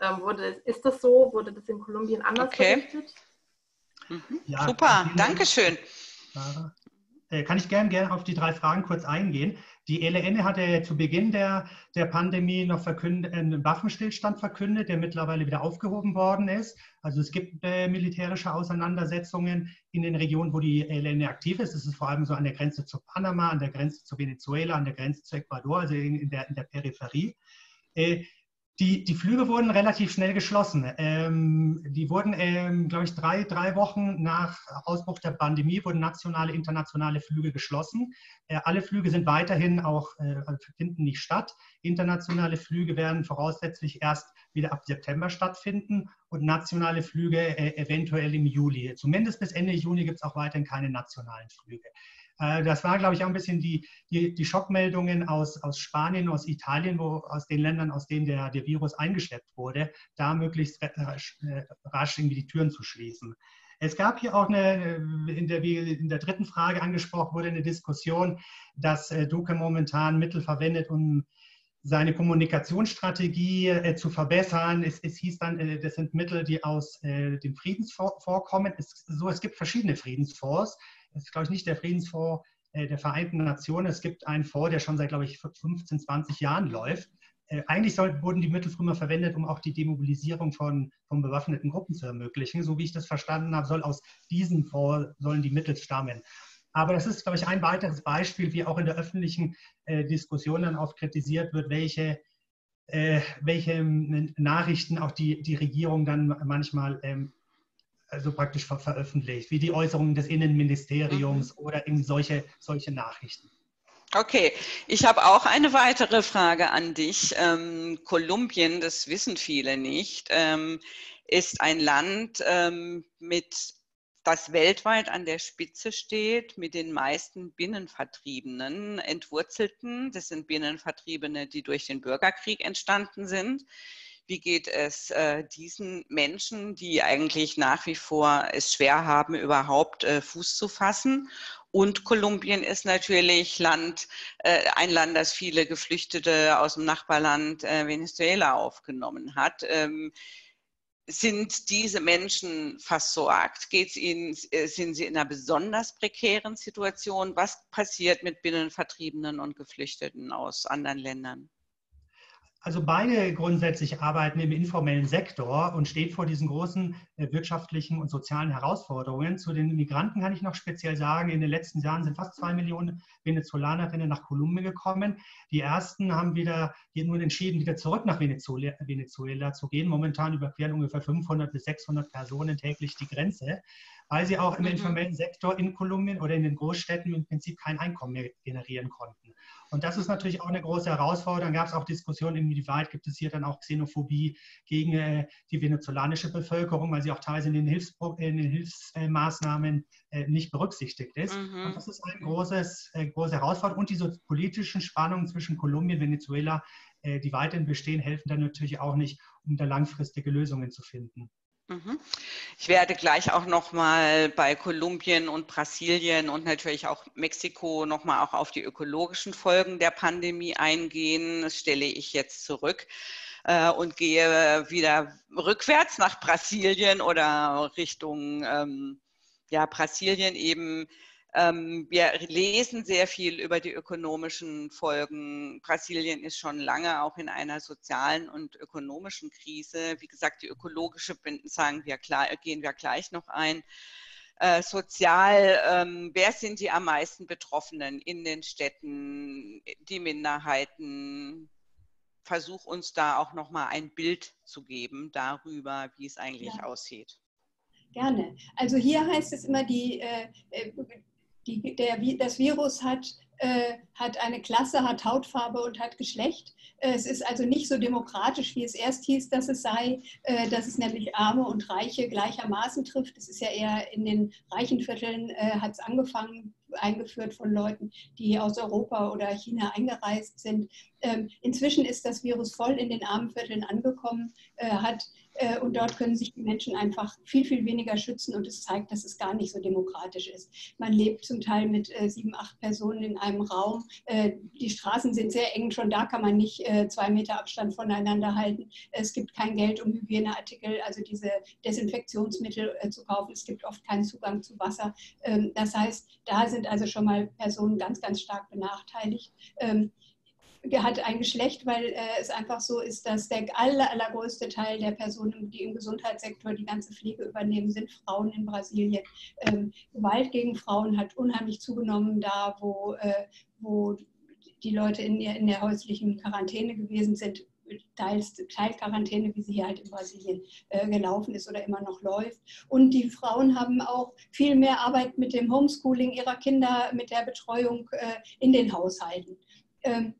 Ähm, wurde, ist das so? Wurde das in Kolumbien anders okay. berichtet? Mhm. Ja, Super, danke schön. Äh, kann ich gerne gern auf die drei Fragen kurz eingehen. Die ELN hatte zu Beginn der, der Pandemie noch verkündet, einen Waffenstillstand verkündet, der mittlerweile wieder aufgehoben worden ist. Also es gibt äh, militärische Auseinandersetzungen in den Regionen, wo die ELN aktiv ist. Es ist vor allem so an der Grenze zu Panama, an der Grenze zu Venezuela, an der Grenze zu Ecuador, also in, in, der, in der Peripherie. Äh, die, die Flüge wurden relativ schnell geschlossen. Ähm, die wurden, ähm, glaube ich, drei, drei Wochen nach Ausbruch der Pandemie wurden nationale, internationale Flüge geschlossen. Äh, alle Flüge sind weiterhin auch, äh, also finden nicht statt. Internationale Flüge werden voraussichtlich erst wieder ab September stattfinden und nationale Flüge äh, eventuell im Juli. Zumindest bis Ende Juni gibt es auch weiterhin keine nationalen Flüge. Äh, das war, glaube ich, auch ein bisschen die, die, die, Schockmeldungen aus, aus Spanien, aus Italien, wo, aus den Ländern, aus denen der, der Virus eingeschleppt wurde, da möglichst rasch, äh, rasch irgendwie die Türen zu schließen. Es gab hier auch eine, in der, wie in der dritten Frage angesprochen wurde, eine Diskussion, dass äh, Duque momentan Mittel verwendet, um seine Kommunikationsstrategie äh, zu verbessern. Es, es hieß dann, äh, das sind Mittel, die aus äh, dem Friedensfonds kommen. Es, so, es gibt verschiedene Friedensfonds. Das ist, glaube ich, nicht der Friedensfonds äh, der Vereinten Nationen. Es gibt einen Fonds, der schon seit, glaube ich, 15, 20 Jahren läuft. Äh, eigentlich soll, wurden die Mittel früher verwendet, um auch die Demobilisierung von, von bewaffneten Gruppen zu ermöglichen. So wie ich das verstanden habe, soll aus diesem Fonds sollen die Mittel stammen. Aber das ist, glaube ich, ein weiteres Beispiel, wie auch in der öffentlichen äh, Diskussion dann oft kritisiert wird, welche, welche ähm, Nachrichten auch die, die Regierung dann manchmal ähm, also praktisch ver veröffentlicht, wie die Äußerungen des Innenministeriums mhm. oder eben solche, solche Nachrichten. Okay, ich habe auch eine weitere Frage an dich. Ähm, Kolumbien, das wissen viele nicht, ähm, ist ein Land ähm, mit das weltweit an der Spitze steht mit den meisten Binnenvertriebenen, Entwurzelten. Das sind Binnenvertriebene, die durch den Bürgerkrieg entstanden sind. Wie geht es äh, diesen Menschen, die eigentlich nach wie vor es schwer haben, überhaupt äh, Fuß zu fassen? Und Kolumbien ist natürlich Land, äh, ein Land, das viele Geflüchtete aus dem Nachbarland äh, Venezuela aufgenommen hat. Ähm, sind diese Menschen versorgt? Geht's ihnen, äh, sind sie in einer besonders prekären Situation? Was passiert mit Binnenvertriebenen und Geflüchteten aus anderen Ländern? Also beide grundsätzlich arbeiten im informellen Sektor und stehen vor diesen großen äh, wirtschaftlichen und sozialen Herausforderungen. Zu den Migranten kann ich noch speziell sagen, in den letzten Jahren sind fast zwei Millionen Venezolanerinnen nach Kolumbien gekommen. Die ersten haben wieder die nun entschieden, wieder zurück nach Venezuela, Venezuela zu gehen. Momentan überqueren ungefähr 500 bis 600 Personen täglich die Grenze weil sie auch im mhm. informellen Sektor in Kolumbien oder in den Großstädten im Prinzip kein Einkommen mehr generieren konnten. Und das ist natürlich auch eine große Herausforderung. Da gab es auch Diskussionen, inwieweit gibt es hier dann auch Xenophobie gegen äh, die venezolanische Bevölkerung, weil sie auch teilweise in den, Hilfspro in den Hilfsmaßnahmen äh, nicht berücksichtigt ist. Mhm. Und das ist eine großes, äh, große Herausforderung. Und diese politischen Spannungen zwischen Kolumbien und Venezuela, äh, die weiterhin bestehen, helfen dann natürlich auch nicht, um da langfristige Lösungen zu finden. Mhm. Ich werde gleich auch noch mal bei Kolumbien und Brasilien und natürlich auch Mexiko noch mal auch auf die ökologischen Folgen der Pandemie eingehen. Das stelle ich jetzt zurück äh, und gehe wieder rückwärts nach Brasilien oder Richtung ähm, ja, Brasilien eben wir lesen sehr viel über die ökonomischen Folgen. Brasilien ist schon lange auch in einer sozialen und ökonomischen Krise. Wie gesagt, die ökologische Binden sagen wir klar, gehen wir gleich noch ein. Äh, sozial, ähm, wer sind die am meisten Betroffenen in den Städten, die Minderheiten? Versuch uns da auch noch mal ein Bild zu geben darüber, wie es eigentlich ja. aussieht. Gerne. Also hier heißt es immer, die, äh, äh die, der, das Virus hat, äh, hat eine Klasse, hat Hautfarbe und hat Geschlecht. Äh, es ist also nicht so demokratisch, wie es erst hieß, dass es sei, äh, dass es nämlich Arme und Reiche gleichermaßen trifft. Es ist ja eher in den reichen Vierteln äh, hat es angefangen, eingeführt von Leuten, die aus Europa oder China eingereist sind. Ähm, inzwischen ist das Virus voll in den armen Vierteln angekommen, äh, hat äh, und dort können sich die Menschen einfach viel, viel weniger schützen und es zeigt, dass es gar nicht so demokratisch ist. Man lebt zum Teil mit äh, sieben, acht Personen in einem Raum. Äh, die Straßen sind sehr eng, schon da kann man nicht zwei Meter Abstand voneinander halten. Es gibt kein Geld, um Hygieneartikel, also diese Desinfektionsmittel zu kaufen. Es gibt oft keinen Zugang zu Wasser. Ähm, das heißt, da sind also schon mal Personen ganz, ganz stark benachteiligt. Ähm, hat ein Geschlecht, weil äh, es einfach so ist, dass der aller, allergrößte Teil der Personen, die im Gesundheitssektor die ganze Pflege übernehmen, sind Frauen in Brasilien. Ähm, Gewalt gegen Frauen hat unheimlich zugenommen da, wo, äh, wo die Leute in, in der häuslichen Quarantäne gewesen sind, teils Teilquarantäne, wie sie hier halt in Brasilien äh, gelaufen ist oder immer noch läuft. Und die Frauen haben auch viel mehr Arbeit mit dem Homeschooling ihrer Kinder, mit der Betreuung äh, in den Haushalten. Ähm,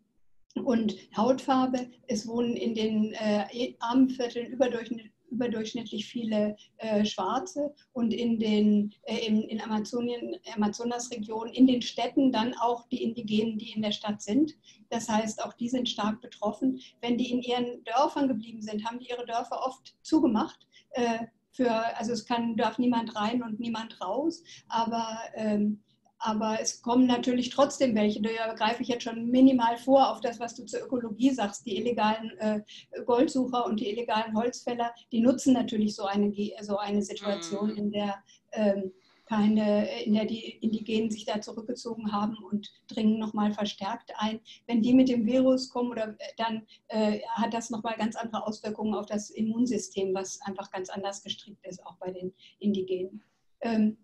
und Hautfarbe. Es wohnen in den äh, armen Vierteln überdurchschnittlich überdurchschnittlich viele äh, Schwarze und in den äh, in, in Amazonien, Amazonasregion, in den Städten dann auch die Indigenen, die in der Stadt sind. Das heißt, auch die sind stark betroffen. Wenn die in ihren Dörfern geblieben sind, haben die ihre Dörfer oft zugemacht. Äh, für, also es kann, darf niemand rein und niemand raus, aber ähm, aber es kommen natürlich trotzdem welche. Da greife ich jetzt schon minimal vor auf das, was du zur Ökologie sagst. Die illegalen äh, Goldsucher und die illegalen Holzfäller, die nutzen natürlich so eine, so eine Situation, mhm. in der ähm, keine, in der die Indigenen sich da zurückgezogen haben und dringen nochmal verstärkt ein. Wenn die mit dem Virus kommen, oder, äh, dann äh, hat das nochmal ganz andere Auswirkungen auf das Immunsystem, was einfach ganz anders gestrickt ist, auch bei den Indigenen. Ähm,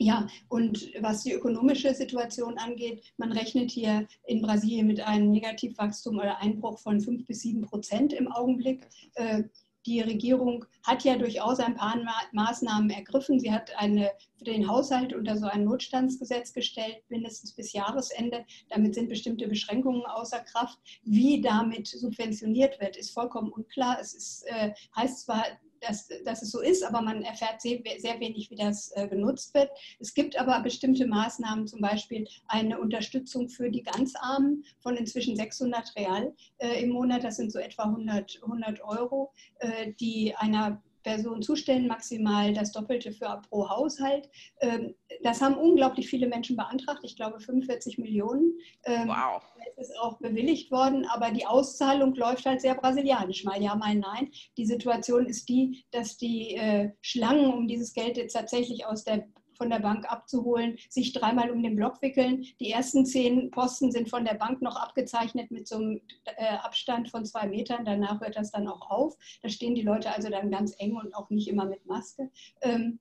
ja, und was die ökonomische Situation angeht, man rechnet hier in Brasilien mit einem Negativwachstum oder Einbruch von fünf bis sieben Prozent im Augenblick. Äh, die Regierung hat ja durchaus ein paar Maßnahmen ergriffen. Sie hat eine, für den Haushalt unter so ein Notstandsgesetz gestellt, mindestens bis Jahresende. Damit sind bestimmte Beschränkungen außer Kraft. Wie damit subventioniert wird, ist vollkommen unklar. Es ist, äh, heißt zwar, dass, dass es so ist, aber man erfährt sehr, sehr wenig, wie das äh, genutzt wird. Es gibt aber bestimmte Maßnahmen, zum Beispiel eine Unterstützung für die ganz Armen von inzwischen 600 Real äh, im Monat, das sind so etwa 100, 100 Euro, äh, die einer Personen zustellen, maximal das Doppelte für pro Haushalt. Ähm, das haben unglaublich viele Menschen beantragt, ich glaube 45 Millionen. Ähm, wow. Es ist auch bewilligt worden, aber die Auszahlung läuft halt sehr brasilianisch, mal ja, mal nein. Die Situation ist die, dass die äh, Schlangen um dieses Geld jetzt tatsächlich aus der von der Bank abzuholen, sich dreimal um den Block wickeln. Die ersten zehn Posten sind von der Bank noch abgezeichnet mit so einem äh, Abstand von zwei Metern. Danach hört das dann auch auf. Da stehen die Leute also dann ganz eng und auch nicht immer mit Maske. Ähm,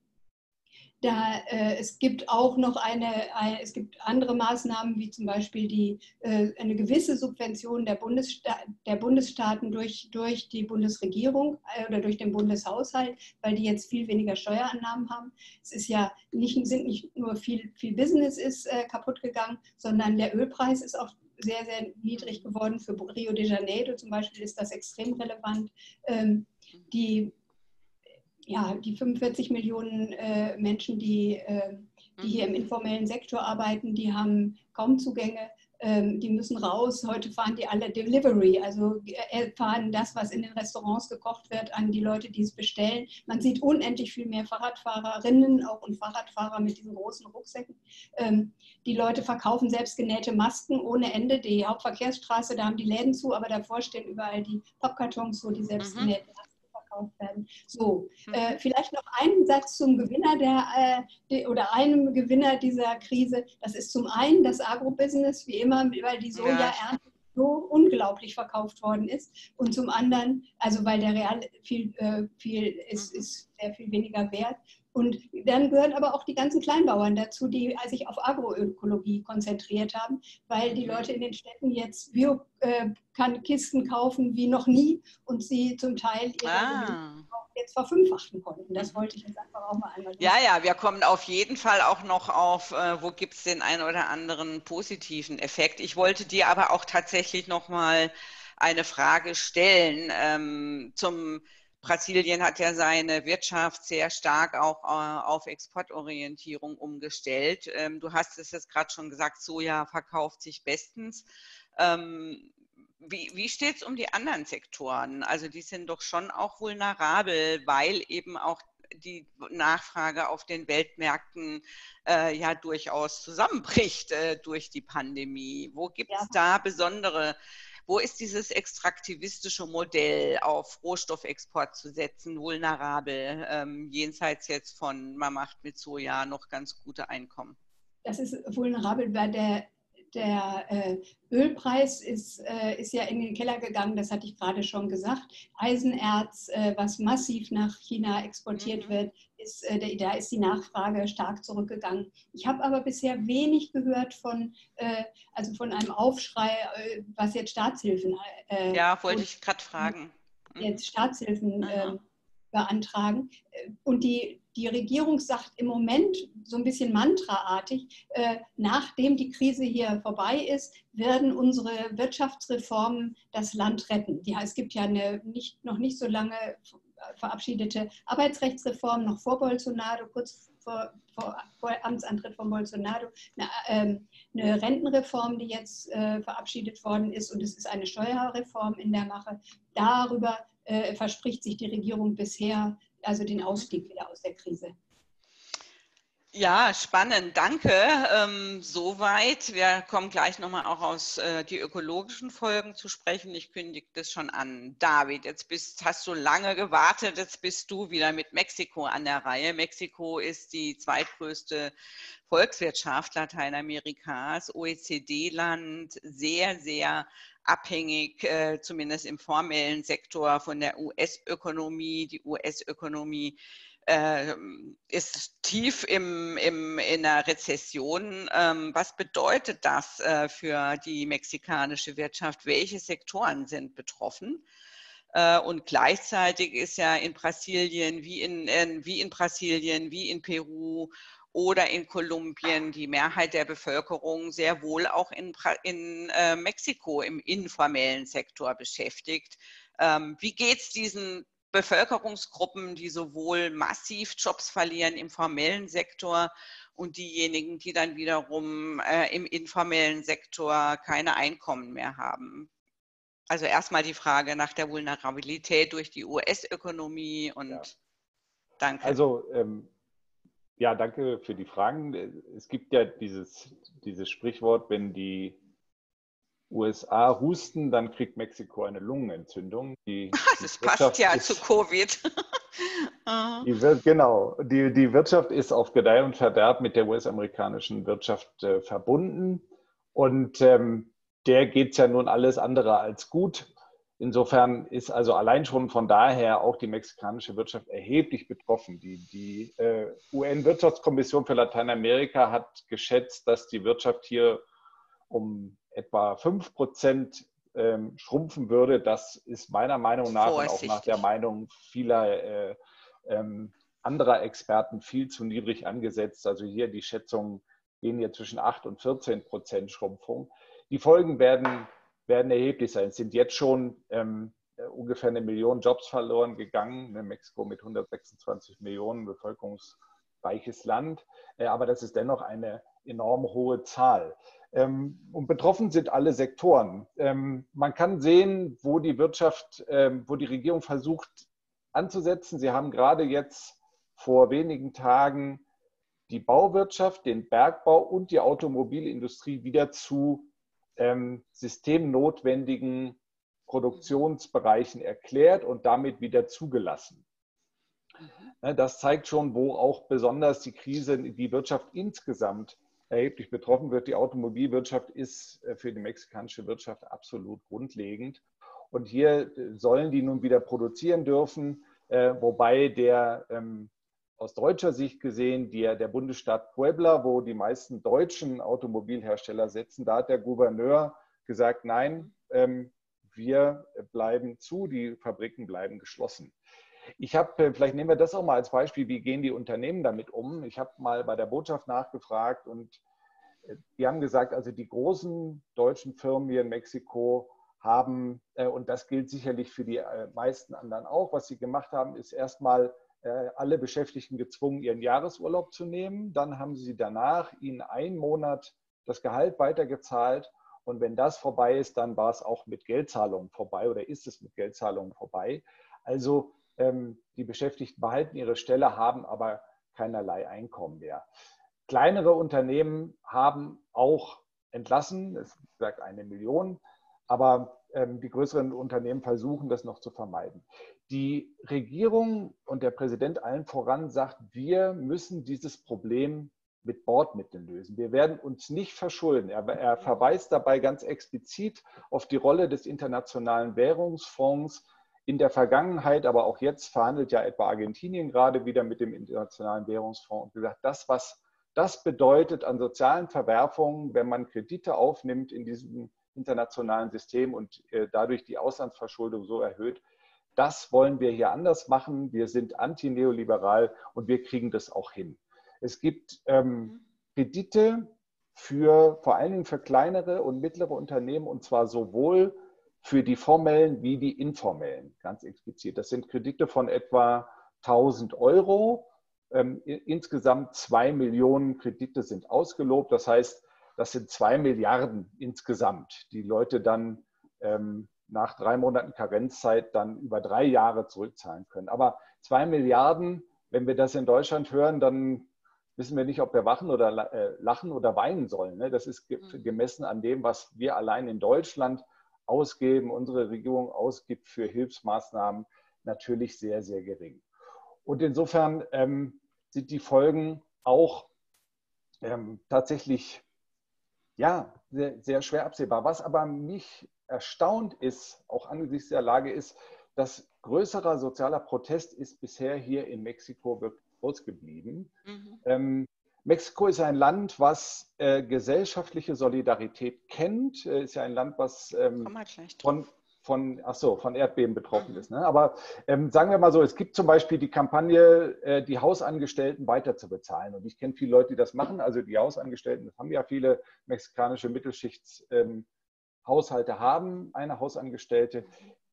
da, äh, es gibt auch noch eine, eine, es gibt andere Maßnahmen, wie zum Beispiel die, äh, eine gewisse Subvention der, Bundessta der Bundesstaaten durch, durch die Bundesregierung äh, oder durch den Bundeshaushalt, weil die jetzt viel weniger Steuerannahmen haben. Es ist ja nicht, sind nicht nur viel, viel Business ist äh, kaputt gegangen, sondern der Ölpreis ist auch sehr, sehr niedrig geworden. Für Rio de Janeiro zum Beispiel ist das extrem relevant. Ähm, die ja, die 45 Millionen äh, Menschen, die, äh, die hier im mhm. informellen Sektor arbeiten, die haben kaum Zugänge. Ähm, die müssen raus. Heute fahren die alle Delivery, also äh, fahren das, was in den Restaurants gekocht wird, an die Leute, die es bestellen. Man sieht unendlich viel mehr Fahrradfahrerinnen auch und Fahrradfahrer mit diesen großen Rucksäcken. Ähm, die Leute verkaufen selbstgenähte Masken ohne Ende. Die Hauptverkehrsstraße, da haben die Läden zu, aber davor stehen überall die Pappkartons, wo die mhm. selbstgenähten Masken verkauft werden. So, mhm. äh, vielleicht noch einen Satz zum Gewinner der, äh, oder einem Gewinner dieser Krise. Das ist zum einen das Agrobusiness, wie immer, weil die Sojaernte ja. so unglaublich verkauft worden ist. Und zum anderen, also weil der Real viel, äh, viel ist, mhm. ist sehr viel weniger wert. Und dann gehören aber auch die ganzen Kleinbauern dazu, die sich auf Agroökologie konzentriert haben, weil die. Leute in den Städten jetzt Bio-Kisten äh, kaufen wie noch nie und sie zum Teil ihre ah. jetzt verfünffachen konnten. Das wollte ich jetzt einfach auch mal einmal. Ja, ja, wir kommen auf jeden Fall auch noch auf, äh, wo gibt es den einen oder anderen positiven Effekt. Ich wollte dir aber auch tatsächlich noch mal eine Frage stellen ähm, zum Brasilien hat ja seine Wirtschaft sehr stark auch äh, auf Exportorientierung umgestellt. Ähm, du hast es jetzt gerade schon gesagt, Soja verkauft sich bestens. Ähm, wie, wie steht es um die anderen Sektoren? Also die sind doch schon auch vulnerabel, weil eben auch die Nachfrage auf den Weltmärkten äh, ja durchaus zusammenbricht äh, durch die Pandemie. Wo gibt es ja. da besondere wo ist dieses extraktivistische Modell auf Rohstoffexport zu setzen vulnerabel, ähm, jenseits jetzt von, man macht mit Soja noch ganz gute Einkommen? Das ist vulnerabel bei der der äh, Ölpreis ist, äh, ist ja in den Keller gegangen, das hatte ich gerade schon gesagt. Eisenerz, äh, was massiv nach China exportiert mhm. wird, ist, äh, da ist die Nachfrage stark zurückgegangen. Ich habe aber bisher wenig gehört von, äh, also von einem Aufschrei, äh, was jetzt Staatshilfen. ja, wollte ich gerade fragen. Jetzt Staatshilfen mhm. beantragen. Und die, die Regierung sagt im Moment so ein bisschen mantraartig, äh, nachdem die Krise hier vorbei ist, werden unsere Wirtschaftsreformen das Land retten. Ja, es gibt ja eine nicht, noch nicht so lange verabschiedete Arbeitsrechtsreform, noch vor Bolsonaro, kurz vor, vor, vor Amtsantritt von Bolsonaro, eine, ähm, eine Rentenreform, die jetzt äh, verabschiedet worden ist und es ist eine Steuerreform in der Mache. Darüber äh, verspricht sich die Regierung bisher also den Ausstieg wieder aus der Krise. Ja, spannend, danke. Ähm, soweit. Wir kommen gleich nochmal auch aus äh, die ökologischen Folgen zu sprechen. Ich kündige das schon an. David, jetzt bist, hast du lange gewartet, jetzt bist du wieder mit Mexiko an der Reihe. Mexiko ist die zweitgrößte Volkswirtschaft Lateinamerikas, OECD-Land, sehr, sehr abhängig, äh, zumindest im formellen Sektor, von der US-Ökonomie. Die US-Ökonomie äh, ist tief im, im, in einer Rezession. Ähm, was bedeutet das äh, für die mexikanische Wirtschaft? Welche Sektoren sind betroffen? Äh, und gleichzeitig ist ja in Brasilien, wie in, in, wie in Brasilien, wie in Peru oder in Kolumbien die Mehrheit der Bevölkerung sehr wohl auch in, in äh, Mexiko im informellen Sektor beschäftigt. Ähm, wie geht es diesen Bevölkerungsgruppen, die sowohl massiv Jobs verlieren im formellen Sektor und diejenigen, die dann wiederum äh, im informellen Sektor keine Einkommen mehr haben? Also erstmal die Frage nach der Vulnerabilität durch die US-Ökonomie und ja. Danke. Also ähm, ja, danke für die Fragen. Es gibt ja dieses, dieses Sprichwort, wenn die USA husten, dann kriegt Mexiko eine Lungenentzündung. Die, das die passt ja ist, zu Covid. die, genau, die, die Wirtschaft ist auf Gedeih und Verderb mit der US-amerikanischen Wirtschaft äh, verbunden. Und ähm, der geht es ja nun alles andere als gut. Insofern ist also allein schon von daher auch die mexikanische Wirtschaft erheblich betroffen. Die, die äh, UN-Wirtschaftskommission für Lateinamerika hat geschätzt, dass die Wirtschaft hier um etwa 5 Prozent ähm, schrumpfen würde. Das ist meiner Meinung nach und auch nach der Meinung vieler äh, ähm, anderer Experten viel zu niedrig angesetzt. Also hier die Schätzungen gehen hier zwischen 8 und 14 Prozent Schrumpfung. Die Folgen werden werden erheblich sein. Es sind jetzt schon ähm, äh, ungefähr eine Million Jobs verloren gegangen. Ne, Mexiko mit 126 Millionen bevölkerungsreiches Land. Äh, aber das ist dennoch eine enorm hohe Zahl. Ähm, und betroffen sind alle Sektoren. Ähm, man kann sehen, wo die Wirtschaft, ähm, wo die Regierung versucht anzusetzen. Sie haben gerade jetzt vor wenigen Tagen die Bauwirtschaft, den Bergbau und die Automobilindustrie wieder zu systemnotwendigen Produktionsbereichen erklärt und damit wieder zugelassen. Mhm. Das zeigt schon, wo auch besonders die Krise, die Wirtschaft insgesamt erheblich betroffen wird. Die Automobilwirtschaft ist äh, für die mexikanische Wirtschaft absolut grundlegend. Und hier äh, sollen die nun wieder produzieren dürfen, äh, wobei der ähm, aus deutscher Sicht gesehen, die, der Bundesstaat Puebla, wo die meisten deutschen Automobilhersteller sitzen, da hat der Gouverneur gesagt, nein, ähm, wir bleiben zu, die Fabriken bleiben geschlossen. Ich habe, äh, vielleicht nehmen wir das auch mal als Beispiel, wie gehen die Unternehmen damit um? Ich habe mal bei der Botschaft nachgefragt und äh, die haben gesagt, also die großen deutschen Firmen hier in Mexiko haben, äh, und das gilt sicherlich für die meisten anderen auch, was sie gemacht haben, ist erstmal alle Beschäftigten gezwungen, ihren Jahresurlaub zu nehmen. Dann haben sie danach ihnen einen Monat das Gehalt weitergezahlt. Und wenn das vorbei ist, dann war es auch mit Geldzahlungen vorbei oder ist es mit Geldzahlungen vorbei. Also die Beschäftigten behalten ihre Stelle, haben aber keinerlei Einkommen mehr. Kleinere Unternehmen haben auch entlassen, es sagt eine Million, aber ähm, die größeren Unternehmen versuchen das noch zu vermeiden die Regierung und der Präsident allen voran sagt, wir müssen dieses Problem mit Bordmitteln lösen. Wir werden uns nicht verschulden. Er, er, verweist dabei ganz explizit auf die Rolle des Internationalen Währungsfonds in der Vergangenheit, aber auch jetzt verhandelt ja etwa Argentinien gerade wieder mit dem Internationalen Währungsfonds und gesagt, das, was das bedeutet an sozialen Verwerfungen, wenn man Kredite aufnimmt in diesem internationalen System und äh, dadurch die Auslandsverschuldung so erhöht, das wollen wir hier anders machen. Wir sind antineoliberal und wir kriegen das auch hin. Es gibt ähm, Kredite für vor allen Dingen für kleinere und mittlere Unternehmen und zwar sowohl für die formellen wie die informellen, ganz explizit. Das sind Kredite von etwa 1000 Euro. Ähm, insgesamt zwei Millionen Kredite sind ausgelobt. Das heißt, das sind zwei Milliarden insgesamt, die Leute dann ähm, nach drei Monaten Karenzzeit dann über drei Jahre zurückzahlen können. Aber zwei Milliarden, wenn wir das in Deutschland hören, dann wissen wir nicht, ob wir wachen oder äh, lachen oder weinen sollen. Ne? Das ist mhm. gemessen an dem, was wir allein in Deutschland ausgeben, unsere Regierung ausgibt für Hilfsmaßnahmen, natürlich sehr, sehr gering. Und insofern ähm, sind die Folgen auch ähm, tatsächlich ja, sehr, sehr schwer absehbar. Was aber mich erstaunt ist, auch angesichts der Lage ist, dass größerer sozialer Protest ist bisher hier in Mexiko wirklich ausgeblieben. Mhm. Ähm, Mexiko ist ein Land, was äh, gesellschaftliche Solidarität kennt, äh, ist ja ein Land, was ähm, von, von, ach so, von Erdbeben betroffen mhm. ist. Ne? Aber ähm, sagen wir mal so, es gibt zum Beispiel die Kampagne, äh, die Hausangestellten weiter zu bezahlen. Und ich kenne viele Leute, die das machen. Also die Hausangestellten, das haben ja viele mexikanische Mittelschichts. Ähm, haben eine Hausangestellte,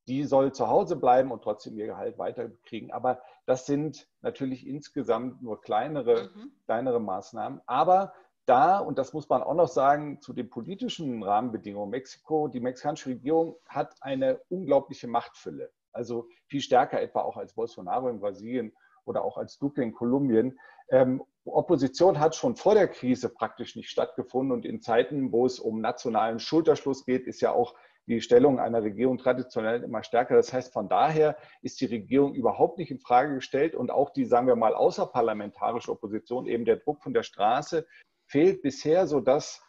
die soll zu Hause bleiben und trotzdem ihr Gehalt weiterkriegen. Aber das sind natürlich insgesamt nur kleinere, mhm. kleinere Maßnahmen. Aber da, und das muss man auch noch sagen, zu den politischen Rahmenbedingungen Mexiko, die mexikanische Regierung hat eine unglaubliche Machtfülle. Also viel stärker etwa auch als Bolsonaro in Brasilien oder auch als Duque in Kolumbien. Ähm, Opposition hat schon vor der Krise praktisch nicht stattgefunden und in Zeiten, wo es um nationalen Schulterschluss geht, ist ja auch die Stellung einer Regierung traditionell immer stärker. Das heißt, von daher ist die Regierung überhaupt nicht in Frage gestellt und auch die, sagen wir mal, außerparlamentarische Opposition, eben der Druck von der Straße, fehlt bisher, sodass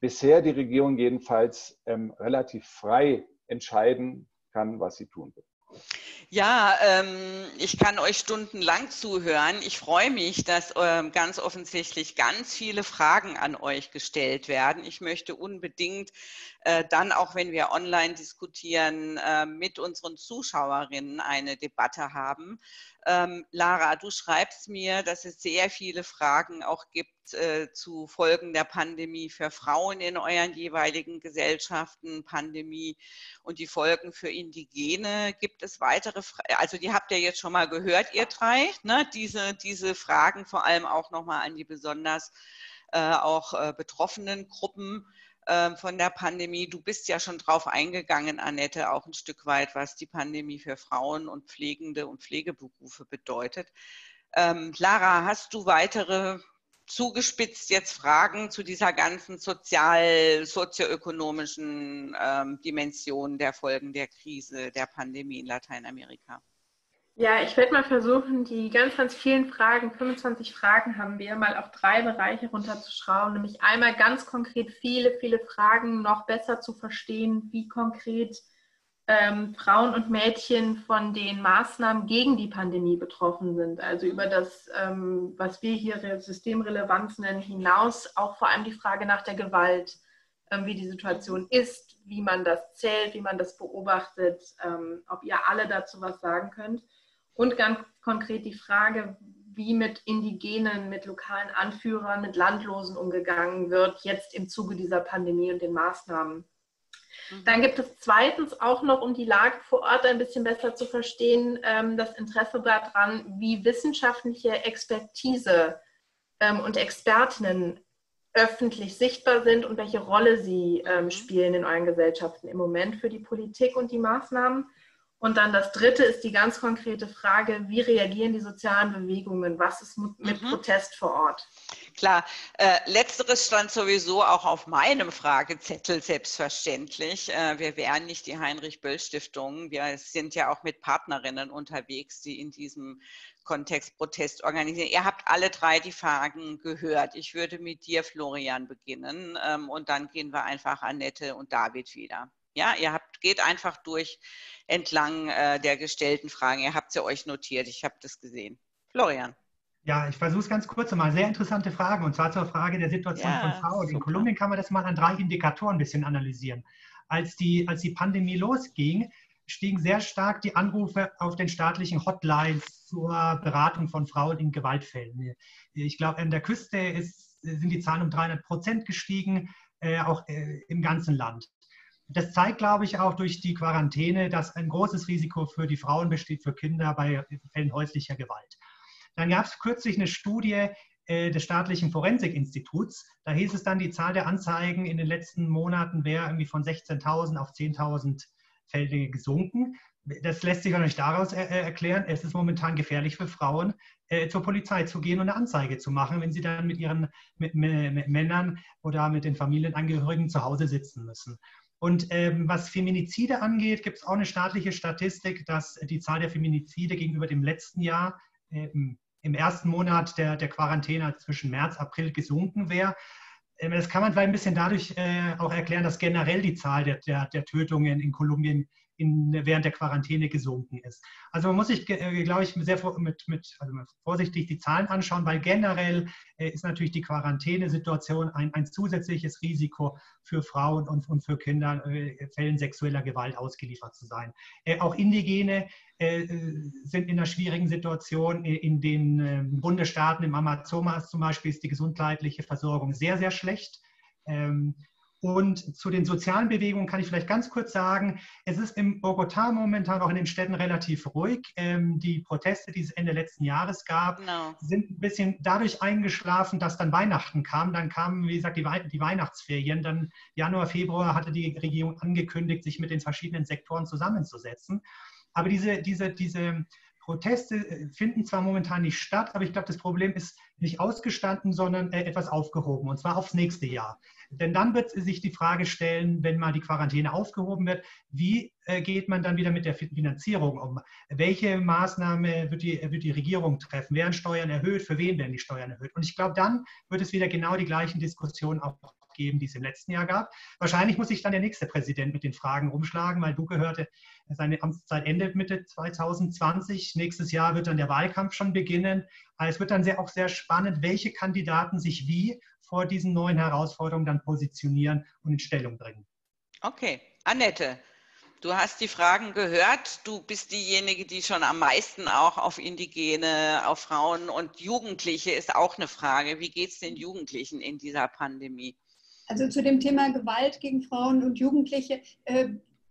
bisher die Regierung jedenfalls ähm, relativ frei entscheiden kann, was sie tun will. Ja, ähm, ich kann euch stundenlang zuhören. Ich freue mich, dass ähm, ganz offensichtlich ganz viele Fragen an euch gestellt werden. Ich möchte unbedingt äh, dann, auch wenn wir online diskutieren, äh, mit unseren Zuschauerinnen eine Debatte haben. Ähm, Lara, du schreibst mir, dass es sehr viele Fragen auch gibt äh, zu Folgen der Pandemie für Frauen in euren jeweiligen Gesellschaften, Pandemie und die Folgen für Indigene. Gibt es weitere? Also die habt ihr jetzt schon mal gehört, ihr drei, ne? diese, diese Fragen vor allem auch nochmal an die besonders äh, auch äh, betroffenen Gruppen. Ähm, von der Pandemie. Du bist ja schon drauf eingegangen, Annette, auch ein Stück weit, was die Pandemie für Frauen und Pflegende und Pflegeberufe bedeutet. Ähm, Lara, hast du weitere zugespitzt jetzt Fragen zu dieser ganzen sozial, sozioökonomischen ähm, Dimension der Folgen der Krise, der Pandemie in Lateinamerika? Ja, ich werde mal versuchen, die ganz, ganz vielen Fragen, 25 Fragen haben wir, mal auf drei Bereiche runterzuschrauben. Nämlich einmal ganz konkret viele, viele Fragen noch besser zu verstehen, wie konkret ähm, Frauen und Mädchen von den Maßnahmen gegen die Pandemie betroffen sind. Also über das, ähm, was wir hier Systemrelevanz nennen, hinaus auch vor allem die Frage nach der Gewalt, ähm, wie die Situation ist, wie man das zählt, wie man das beobachtet, ähm, ob ihr alle dazu was sagen könnt. Und ganz konkret die Frage, wie mit Indigenen, mit lokalen Anführern, mit Landlosen umgegangen wird, jetzt im Zuge dieser Pandemie und den Maßnahmen. Mhm. Dann gibt es zweitens auch noch, um die Lage vor Ort ein bisschen besser zu verstehen, ähm, das Interesse daran, wie wissenschaftliche Expertise ähm, und Expertinnen öffentlich sichtbar sind und welche Rolle sie ähm, mhm. spielen in euren Gesellschaften im Moment für die Politik und die Maßnahmen. Und dann das Dritte ist die ganz konkrete Frage, wie reagieren die sozialen Bewegungen? Was ist mit mhm. Protest vor Ort? Klar, äh, letzteres stand sowieso auch auf meinem Fragezettel selbstverständlich. Äh, wir wären nicht die Heinrich-Böll-Stiftung. Wir sind ja auch mit Partnerinnen unterwegs, die in diesem Kontext Protest organisieren. Ihr habt alle drei die Fragen gehört. Ich würde mit dir, Florian, beginnen ähm, und dann gehen wir einfach Annette und David wieder. Ja, ihr habt, geht einfach durch entlang äh, der gestellten Fragen. Ihr habt sie euch notiert. Ich habe das gesehen. Florian. Ja, ich versuche es ganz kurz mal. Sehr interessante Frage und zwar zur Frage der Situation ja, von Frauen. In Kolumbien kann man das mal an drei Indikatoren ein bisschen analysieren. Als die, als die Pandemie losging, stiegen sehr stark die Anrufe auf den staatlichen Hotlines zur Beratung von Frauen in Gewaltfällen. Ich glaube, an der Küste ist, sind die Zahlen um 300 Prozent gestiegen, äh, auch äh, im ganzen Land. Das zeigt, glaube ich, auch durch die Quarantäne, dass ein großes Risiko für die Frauen besteht, für Kinder bei Fällen häuslicher Gewalt. Dann gab es kürzlich eine Studie äh, des staatlichen Forensikinstituts. Da hieß es dann, die Zahl der Anzeigen in den letzten Monaten wäre irgendwie von 16.000 auf 10.000 Fälle gesunken. Das lässt sich auch nicht daraus er erklären. Es ist momentan gefährlich für Frauen, äh, zur Polizei zu gehen und eine Anzeige zu machen, wenn sie dann mit ihren mit, mit Männern oder mit den Familienangehörigen zu Hause sitzen müssen. Und ähm, was Feminizide angeht, gibt es auch eine staatliche Statistik, dass die Zahl der Feminizide gegenüber dem letzten Jahr äh, im ersten Monat der, der Quarantäne zwischen März, April gesunken wäre. Ähm, das kann man vielleicht ein bisschen dadurch äh, auch erklären, dass generell die Zahl der, der, der Tötungen in Kolumbien in, während der Quarantäne gesunken ist. Also man muss sich, äh, glaube ich, sehr mit, mit, also vorsichtig die Zahlen anschauen, weil generell äh, ist natürlich die Quarantänesituation ein, ein zusätzliches Risiko für Frauen und, und für Kinder, äh, Fällen sexueller Gewalt ausgeliefert zu sein. Auch Indigene sind in einer schwierigen Situation. In den ähm, Bundesstaaten im Amazonas zum Beispiel ist die gesundheitliche Versorgung sehr, sehr schlecht. Und zu den sozialen Bewegungen kann ich vielleicht ganz kurz sagen, es ist in Bogotá momentan auch in den Städten relativ ruhig. Ähm, die Proteste, die es Ende letzten Jahres gab, no. sind ein bisschen dadurch eingeschlafen, dass dann Weihnachten kam. Dann kamen, wie gesagt, die, We die Weihnachtsferien. Dann Januar, Februar hatte die Regierung angekündigt, sich mit den verschiedenen Sektoren zusammenzusetzen. Aber diese, diese, diese Proteste äh, finden zwar momentan nicht statt, aber ich glaube, das Problem ist nicht ausgestanden, sondern äh, etwas aufgehoben, und zwar aufs nächste Jahr. Denn dann wird sich die Frage stellen, wenn mal die Quarantäne aufgehoben wird, wie äh, geht man dann wieder mit der Finanzierung um? Welche Maßnahme wird die, wird die Regierung treffen? Werden Steuern erhöht? Für wen werden die Steuern erhöht? Und ich glaube, dann wird es wieder genau die gleichen Diskussionen auch geben, die es im letzten Jahr gab. Wahrscheinlich muss sich dann der nächste Präsident mit den Fragen umschlagen, weil du gehörte, seine Amtszeit endet Mitte 2020. Nächstes Jahr wird dann der Wahlkampf schon beginnen. Also es wird dann sehr, auch sehr spannend, welche Kandidaten sich wie vor diesen neuen Herausforderungen dann positionieren und in Stellung bringen. Okay, Annette, Du hast die Fragen gehört. Du bist diejenige, die schon am meisten auch auf Indigene, auf Frauen und Jugendliche ist auch eine Frage. Wie geht es den Jugendlichen in dieser Pandemie? Also zu dem Thema Gewalt gegen Frauen und Jugendliche äh,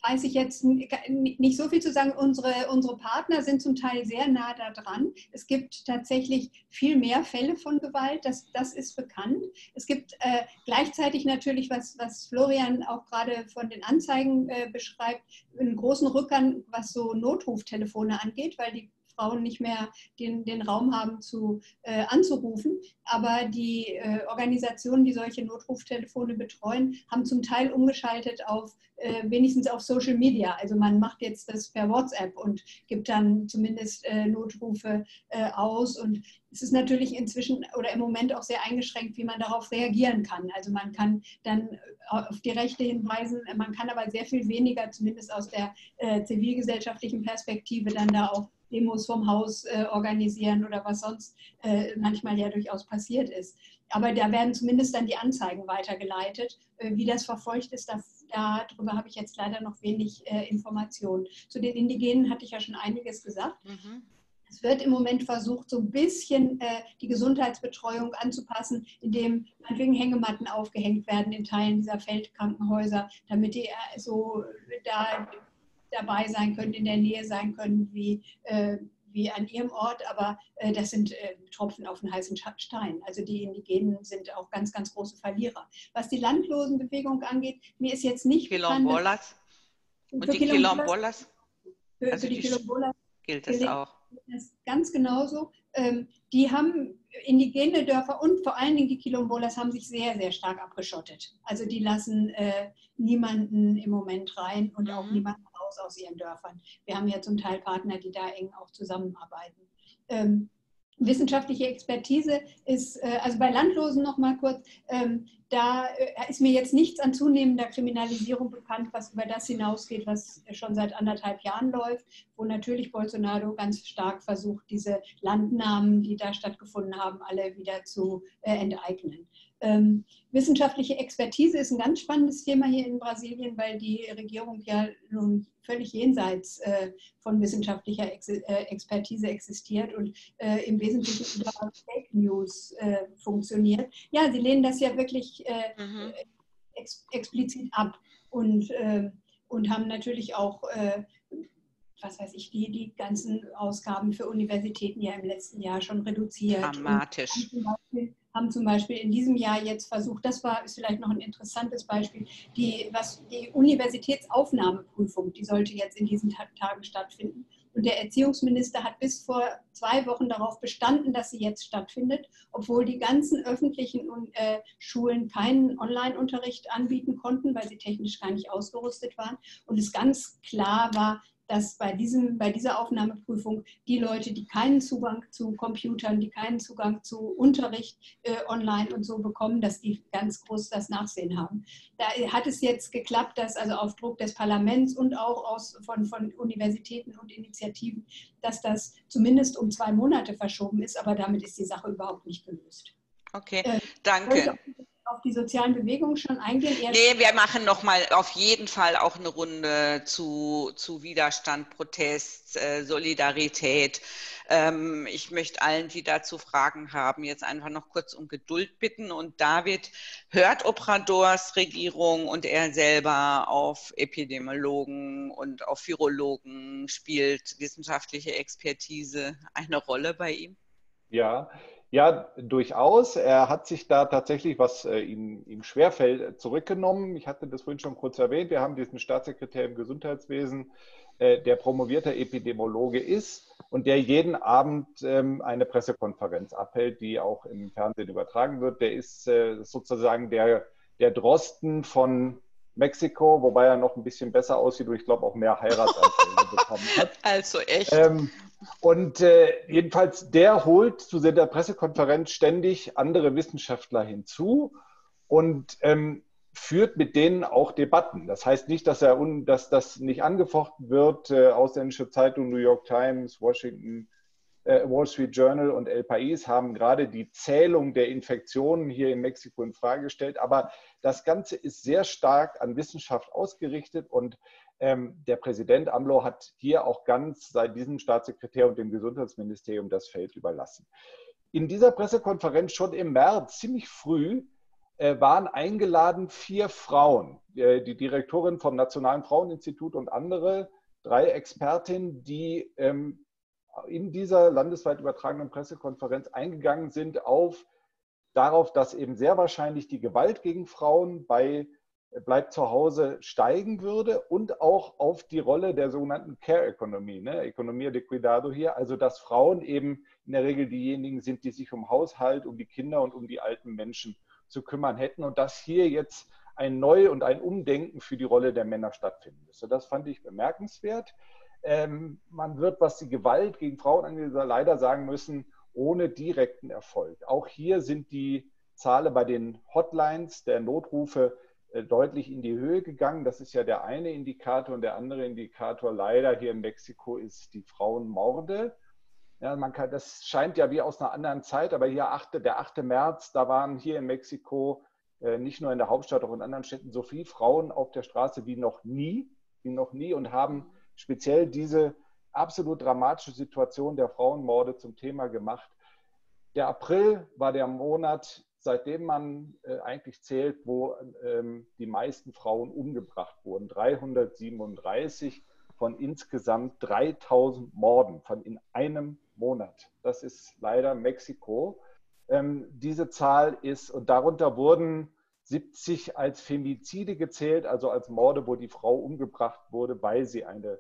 weiß ich jetzt nicht so viel zu sagen. Unsere, unsere Partner sind zum Teil sehr nah da dran. Es gibt tatsächlich viel mehr Fälle von Gewalt, das, das ist bekannt. Es gibt äh, gleichzeitig natürlich, was, was Florian auch gerade von den Anzeigen äh, beschreibt, einen großen Rückgang, was so Notruftelefone angeht, weil die Frauen nicht mehr den, den Raum haben zu, äh, anzurufen. Aber die äh, Organisationen, die solche Notruftelefone betreuen, haben zum Teil umgeschaltet auf äh, wenigstens auf Social Media. Also man macht jetzt das per WhatsApp und gibt dann zumindest äh, Notrufe äh, aus. Und es ist natürlich inzwischen oder im Moment auch sehr eingeschränkt, wie man darauf reagieren kann. Also man kann dann auf die Rechte hinweisen, man kann aber sehr viel weniger, zumindest aus der äh, zivilgesellschaftlichen Perspektive, dann da auch Demos vom Haus äh, organisieren oder was sonst äh, manchmal ja durchaus passiert ist. Aber da werden zumindest dann die Anzeigen weitergeleitet. Äh, wie das verfolgt ist, da, darüber habe ich jetzt leider noch wenig äh, Informationen. Zu den Indigenen hatte ich ja schon einiges gesagt. Mhm. Es wird im Moment versucht, so ein bisschen äh, die Gesundheitsbetreuung anzupassen, indem meinetwegen Hängematten aufgehängt werden in Teilen dieser Feldkrankenhäuser, damit die äh, so da dabei sein können, in der Nähe sein können, wie, äh, wie an ihrem Ort, aber äh, das sind äh, Tropfen auf den heißen Stein. Also die Indigenen sind auch ganz, ganz große Verlierer. Was die Landlosenbewegung angeht, mir ist jetzt nicht Quilombolas. Und die Quilombolas? Für, also für die, die Quilombolas gilt das auch. Das ganz genauso. Ähm, die haben indigene Dörfer und vor allen Dingen die Quilombolas haben sich sehr, sehr stark abgeschottet. Also die lassen äh, niemanden im Moment rein und mhm. auch niemanden raus aus ihren Dörfern. Wir haben ja zum Teil Partner, die da eng auch zusammenarbeiten. Ähm, wissenschaftliche Expertise ist, äh, also bei Landlosen noch mal kurz, ähm, da äh, ist mir jetzt nichts an zunehmender Kriminalisierung bekannt, was über das hinausgeht, was schon seit anderthalb Jahren läuft, wo natürlich Bolsonaro ganz stark versucht, diese Landnahmen, die da stattgefunden haben, alle wieder zu äh, enteignen. Ähm, wissenschaftliche Expertise ist ein ganz spannendes Thema hier in Brasilien, weil die Regierung ja nun völlig jenseits äh, von wissenschaftlicher Ex äh, Expertise existiert und äh, im Wesentlichen über Fake News äh, funktioniert. Ja, sie lehnen das ja wirklich äh, mhm. ex explizit ab und, äh, und haben natürlich auch was weiß ich, die, die ganzen Ausgaben für Universitäten ja im letzten Jahr schon reduziert. Dramatisch. Und haben zum Beispiel in diesem Jahr jetzt versucht, das war ist vielleicht noch ein interessantes Beispiel, die, was, die Universitätsaufnahmeprüfung, die sollte jetzt in diesen Tagen stattfinden. Und der Erziehungsminister hat bis vor zwei Wochen darauf bestanden, dass sie jetzt stattfindet, obwohl die ganzen öffentlichen äh, Schulen keinen Online-Unterricht anbieten konnten, weil sie technisch gar nicht ausgerüstet waren. Und es ganz klar war, dass bei, diesem, bei dieser Aufnahmeprüfung die Leute, die keinen Zugang zu Computern, die keinen Zugang zu Unterricht äh, online und so bekommen, dass die ganz groß das Nachsehen haben. Da hat es jetzt geklappt, dass also auf Druck des Parlaments und auch aus, von, von Universitäten und Initiativen, dass das zumindest um zwei Monate verschoben ist, aber damit ist die Sache überhaupt nicht gelöst. Okay, äh, danke auf die sozialen Bewegungen schon eingehen? nee, wir machen nochmal auf jeden Fall auch eine Runde zu, zu Widerstand, Protest, äh, Solidarität. Ähm, ich möchte allen, die dazu Fragen haben, jetzt einfach noch kurz um Geduld bitten. Und David hört Obradors Regierung und er selber auf Epidemiologen und auf Virologen. Spielt wissenschaftliche Expertise eine Rolle bei ihm? Ja, ja, durchaus. Er hat sich da tatsächlich, was äh, ihm, ihm schwerfällt, zurückgenommen. Ich hatte das vorhin schon kurz erwähnt. Wir haben diesen Staatssekretär im Gesundheitswesen, äh, der promovierter Epidemiologe ist, und der jeden Abend ähm, eine Pressekonferenz abhält, die auch im Fernsehen übertragen wird. Der ist äh, sozusagen der, der Drosten von Mexiko, wobei er noch ein bisschen besser aussieht und ich glaube auch mehr Heiratsanfälle bekommen hat. Also echt. Ähm, und äh, jedenfalls, der holt zu der Pressekonferenz ständig andere Wissenschaftler hinzu und ähm, führt mit denen auch Debatten. Das heißt nicht, dass, er un, dass das nicht angefochten wird. Äh, ausländische Zeitungen, New York Times, Washington, Wall Street Journal und El País haben gerade die Zählung der Infektionen hier in Mexiko in Frage gestellt. Aber das Ganze ist sehr stark an Wissenschaft ausgerichtet und ähm, der Präsident AMLO hat hier auch ganz seit diesem Staatssekretär und dem Gesundheitsministerium das Feld überlassen. In dieser Pressekonferenz schon im März, ziemlich früh, äh, waren eingeladen vier Frauen, äh, die Direktorin vom Nationalen Fraueninstitut und andere, drei Expertinnen, die ähm, in dieser landesweit übertragenen Pressekonferenz eingegangen sind auf darauf, dass eben sehr wahrscheinlich die Gewalt gegen Frauen bei bleibt zu Hause steigen würde und auch auf die Rolle der sogenannten Care-Ökonomie, ne? Economia de Cuidado hier, also dass Frauen eben in der Regel diejenigen sind, die sich um Haushalt, um die Kinder und um die alten Menschen zu kümmern hätten und dass hier jetzt ein Neu- und ein Umdenken für die Rolle der Männer stattfinden müsste. Das fand ich bemerkenswert. Ähm, man wird, was die Gewalt gegen Frauen angeht, leider sagen müssen, ohne direkten Erfolg. Auch hier sind die Zahlen bei den Hotlines der Notrufe äh, deutlich in die Höhe gegangen. Das ist ja der eine Indikator und der andere Indikator leider hier in Mexiko ist die Frauenmorde. Ja, man kann, das scheint ja wie aus einer anderen Zeit, aber hier 8, der 8. März, da waren hier in Mexiko äh, nicht nur in der Hauptstadt, auch in anderen Städten so viele Frauen auf der Straße wie noch nie, wie noch nie und haben speziell diese absolut dramatische Situation der Frauenmorde zum Thema gemacht. Der April war der Monat, seitdem man äh, eigentlich zählt, wo ähm, die meisten Frauen umgebracht wurden. 337 von insgesamt 3000 Morden von in einem Monat. Das ist leider Mexiko. Ähm, diese Zahl ist, und darunter wurden 70 als Femizide gezählt, also als Morde, wo die Frau umgebracht wurde, weil sie eine,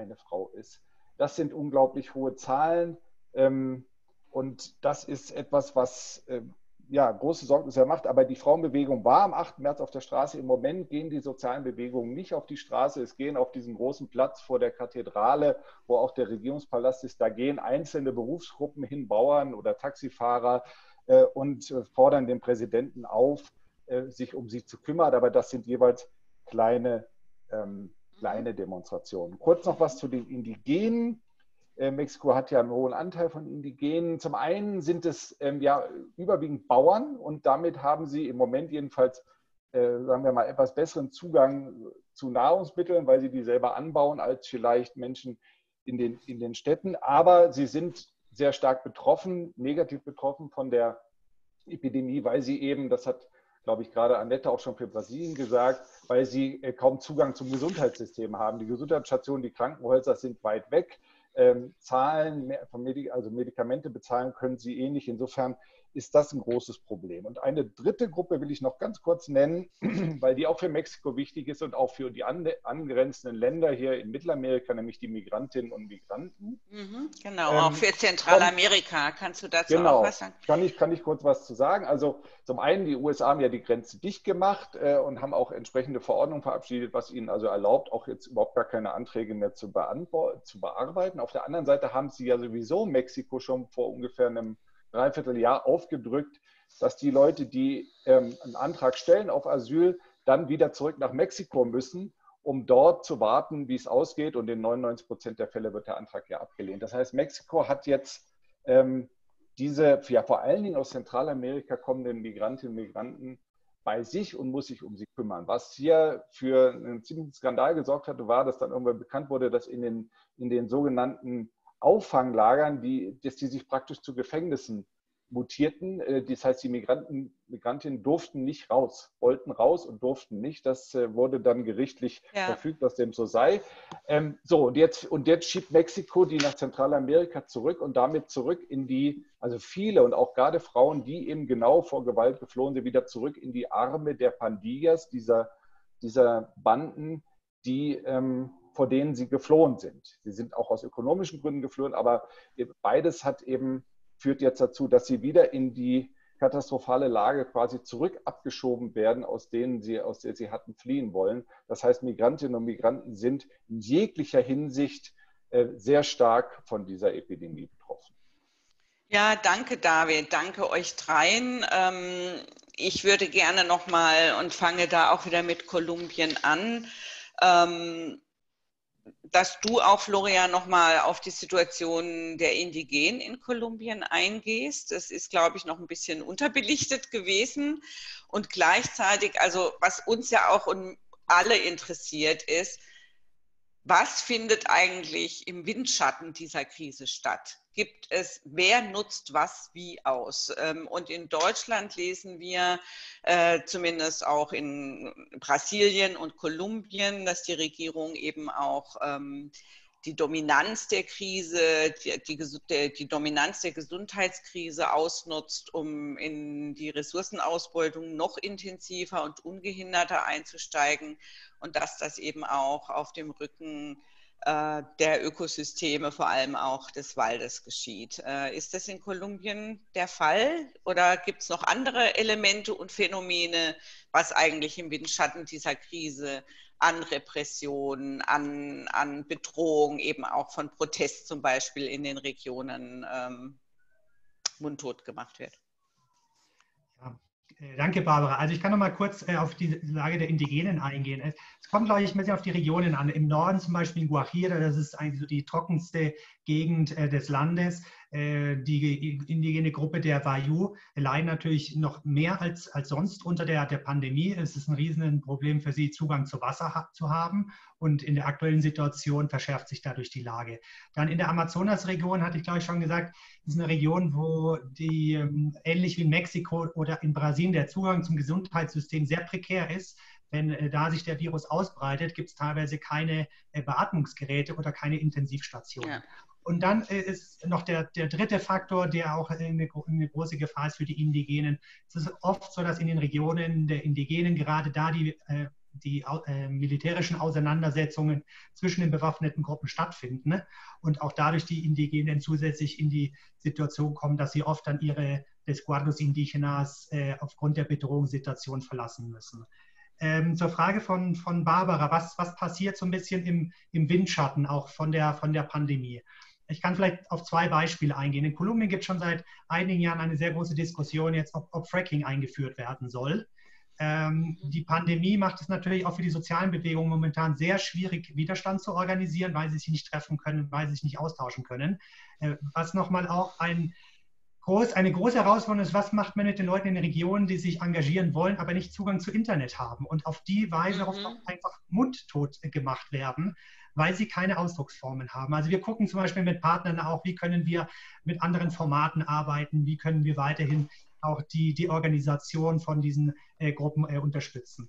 eine Frau ist. Das sind unglaublich hohe Zahlen. Ähm, und das ist etwas, was äh, ja, große Sorgen macht. Aber die Frauenbewegung war am 8. März auf der Straße. Im Moment gehen die sozialen Bewegungen nicht auf die Straße. Es gehen auf diesen großen Platz vor der Kathedrale, wo auch der Regierungspalast ist. Da gehen einzelne Berufsgruppen hin, Bauern oder Taxifahrer, äh, und äh, fordern den Präsidenten auf, äh, sich um sie zu kümmern. Aber das sind jeweils kleine, ähm, kleine Demonstrationen. Kurz noch was zu den Indigenen. Äh, Mexiko hat ja einen hohen Anteil von Indigenen. Zum einen sind es ähm, ja überwiegend Bauern und damit haben sie im Moment jedenfalls, äh, sagen wir mal, etwas besseren Zugang zu Nahrungsmitteln, weil sie die selber anbauen, als vielleicht Menschen in den, in den Städten. Aber sie sind sehr stark betroffen, negativ betroffen von der Epidemie, weil sie eben, das hat, glaube ich, gerade Annette auch schon für Brasilien gesagt, weil sie äh, kaum Zugang zum Gesundheitssystem haben. Die Gesundheitsstationen, die Krankenhäuser sind weit weg ähm, zahlen, also Medikamente bezahlen können sie eh nicht. Insofern ist das ein großes Problem. Und eine dritte Gruppe will ich noch ganz kurz nennen, weil die auch für Mexiko wichtig ist und auch für die angrenzenden Länder hier in Mittelamerika, nämlich die Migrantinnen und Migranten. Mhm, genau, ähm, auch für Zentralamerika. Kannst du dazu genau, auch was sagen? Kann ich, kann ich kurz was zu sagen? Also zum einen, die USA haben ja die Grenze dicht gemacht äh, und haben auch entsprechende Verordnungen verabschiedet, was ihnen also erlaubt, auch jetzt überhaupt gar keine Anträge mehr zu, zu bearbeiten. Auf der anderen Seite haben sie ja sowieso Mexiko schon vor ungefähr einem Dreivierteljahr aufgedrückt, dass die Leute, die ähm, einen Antrag stellen auf Asyl, dann wieder zurück nach Mexiko müssen, um dort zu warten, wie es ausgeht. Und in 99 Prozent der Fälle wird der Antrag ja abgelehnt. Das heißt, Mexiko hat jetzt ähm, diese ja, vor allen Dingen aus Zentralamerika kommenden Migrantinnen und Migranten bei sich und muss sich um sie kümmern. Was hier für einen ziemlichen Skandal gesorgt hatte, war, dass dann irgendwann bekannt wurde, dass in den, in den sogenannten Auffanglagern, die, dass die sich praktisch zu Gefängnissen mutierten. Äh, das heißt, die Migranten, Migrantinnen durften nicht raus, wollten raus und durften nicht. Das äh, wurde dann gerichtlich ja. verfügt, dass dem so sei. Ähm, so, und jetzt, und jetzt schiebt Mexiko die nach Zentralamerika zurück und damit zurück in die, also viele und auch gerade Frauen, die eben genau vor Gewalt geflohen sind, wieder zurück in die Arme der Pandillas, dieser, dieser Banden, die ähm, vor denen sie geflohen sind. Sie sind auch aus ökonomischen Gründen geflohen, aber beides hat eben, führt jetzt dazu, dass sie wieder in die katastrophale Lage quasi zurück abgeschoben werden, aus denen sie, aus der sie hatten fliehen wollen. Das heißt, Migrantinnen und Migranten sind in jeglicher Hinsicht äh, sehr stark von dieser Epidemie betroffen. Ja, danke David, danke euch dreien. Ähm, ich würde gerne nochmal und fange da auch wieder mit Kolumbien an. Dass du auch, Florian, nochmal auf die Situation der Indigenen in Kolumbien eingehst. Das ist, glaube ich, noch ein bisschen unterbelichtet gewesen. Und gleichzeitig, also was uns ja auch alle interessiert ist, was findet eigentlich im Windschatten dieser Krise statt? Gibt es, wer nutzt was wie aus? Ähm, und in Deutschland lesen wir, äh, zumindest auch in Brasilien und Kolumbien, dass die Regierung eben auch ähm, die Dominanz der Krise, die, die, die, Dominanz der Gesundheitskrise ausnutzt, um in die Ressourcenausbeutung noch intensiver und ungehinderter einzusteigen und dass das eben auch auf dem Rücken äh, der Ökosysteme, vor allem auch des Waldes geschieht. Äh, ist das in Kolumbien der Fall oder gibt es noch andere Elemente und Phänomene, was eigentlich im Windschatten dieser Krise an Repression, an, an Bedrohung, eben auch von Protest zum Beispiel in den Regionen ähm, mundtot gemacht wird. Ja, äh, danke, Barbara. Also ich kann noch mal kurz äh, auf die Lage der Indigenen eingehen. Es kommt, glaube ich, ein bisschen auf die Regionen an. Im Norden zum Beispiel in Guajira, das ist eigentlich so die trockenste Gegend äh, des Landes. Äh, die indigene Gruppe der Wayuu leiden natürlich noch mehr als, als sonst unter der, der Pandemie. Es ist ein Riesenproblem für sie, Zugang zu Wasser ha zu haben. Und in der aktuellen Situation verschärft sich dadurch die Lage. Dann in der Amazonasregion, hatte ich glaube ich schon gesagt, ist eine Region, wo die, ähm, ähnlich wie in Mexiko oder in Brasilien, der Zugang zum Gesundheitssystem sehr prekär ist. Wenn äh, da sich der Virus ausbreitet, gibt es teilweise keine Beatmungsgeräte oder keine Intensivstationen. Ja. Und dann äh, ist noch der, der dritte Faktor, der auch eine, eine, große Gefahr ist für die Indigenen. Es ist oft so, dass in den Regionen der Indigenen gerade da die, äh, die äh, militärischen Auseinandersetzungen zwischen den bewaffneten Gruppen stattfinden ne? und auch dadurch die Indigenen zusätzlich in die Situation kommen, dass sie oft dann ihre Desguardos Indigenas aufgrund der Bedrohungssituation verlassen müssen. Ähm, zur Frage von, von Barbara, was, was passiert so ein bisschen im, im Windschatten auch von der, von der Pandemie? Ich kann vielleicht auf zwei Beispiele eingehen. In Kolumbien gibt es schon seit einigen Jahren eine sehr große Diskussion jetzt, ob, ob Fracking eingeführt werden soll. Ähm, die Pandemie macht es natürlich auch für die sozialen Bewegungen momentan sehr schwierig, Widerstand zu organisieren, weil sie sich nicht treffen können, weil sie sich nicht austauschen können. Äh, was nochmal auch ein, groß, eine große Herausforderung ist, was macht man mit den Leuten in den Regionen, die sich engagieren wollen, aber nicht Zugang zu Internet haben und auf die Weise mhm. einfach mundtot gemacht werden weil sie keine Ausdrucksformen haben. Also wir gucken zum Beispiel mit Partnern auch, wie können wir mit anderen Formaten arbeiten, wie können wir weiterhin auch die, die Organisation von diesen äh, Gruppen äh, unterstützen.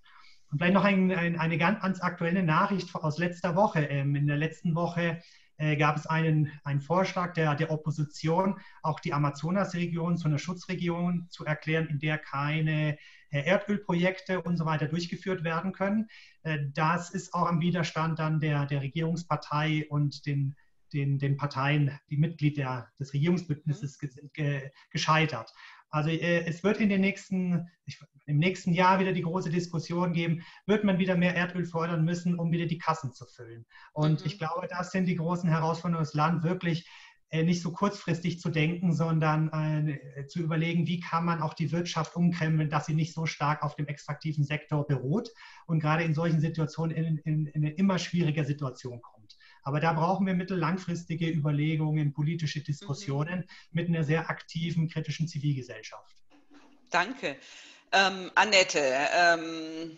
Und vielleicht noch ein, ein, eine ganz aktuelle Nachricht aus letzter Woche. Ähm, in der letzten Woche gab es einen, einen Vorschlag der, der Opposition, auch die Amazonasregion zu einer Schutzregion zu erklären, in der keine äh, Erdölprojekte und so weiter durchgeführt werden können. Äh, das ist auch am Widerstand dann der, der Regierungspartei und den, den, den Parteien, die Mitglied der, des Regierungsbündnisses sind gescheitert. Also äh, es wird in den nächsten, im nächsten Jahr wieder die große Diskussion geben, wird man wieder mehr Erdöl fördern müssen, um wieder die Kassen zu füllen. Und mhm. ich glaube, das sind die großen Herausforderungen des Landes, wirklich äh, nicht so kurzfristig zu denken, sondern äh, zu überlegen, wie kann man auch die Wirtschaft umkrempeln, dass sie nicht so stark auf dem extraktiven Sektor beruht und gerade in solchen Situationen in, in, in eine immer schwierige Situation kommt. Aber da brauchen wir mittellangfristige Überlegungen, politische Diskussionen mhm. mit einer sehr aktiven, kritischen Zivilgesellschaft. Danke. Ähm, Annette, ähm,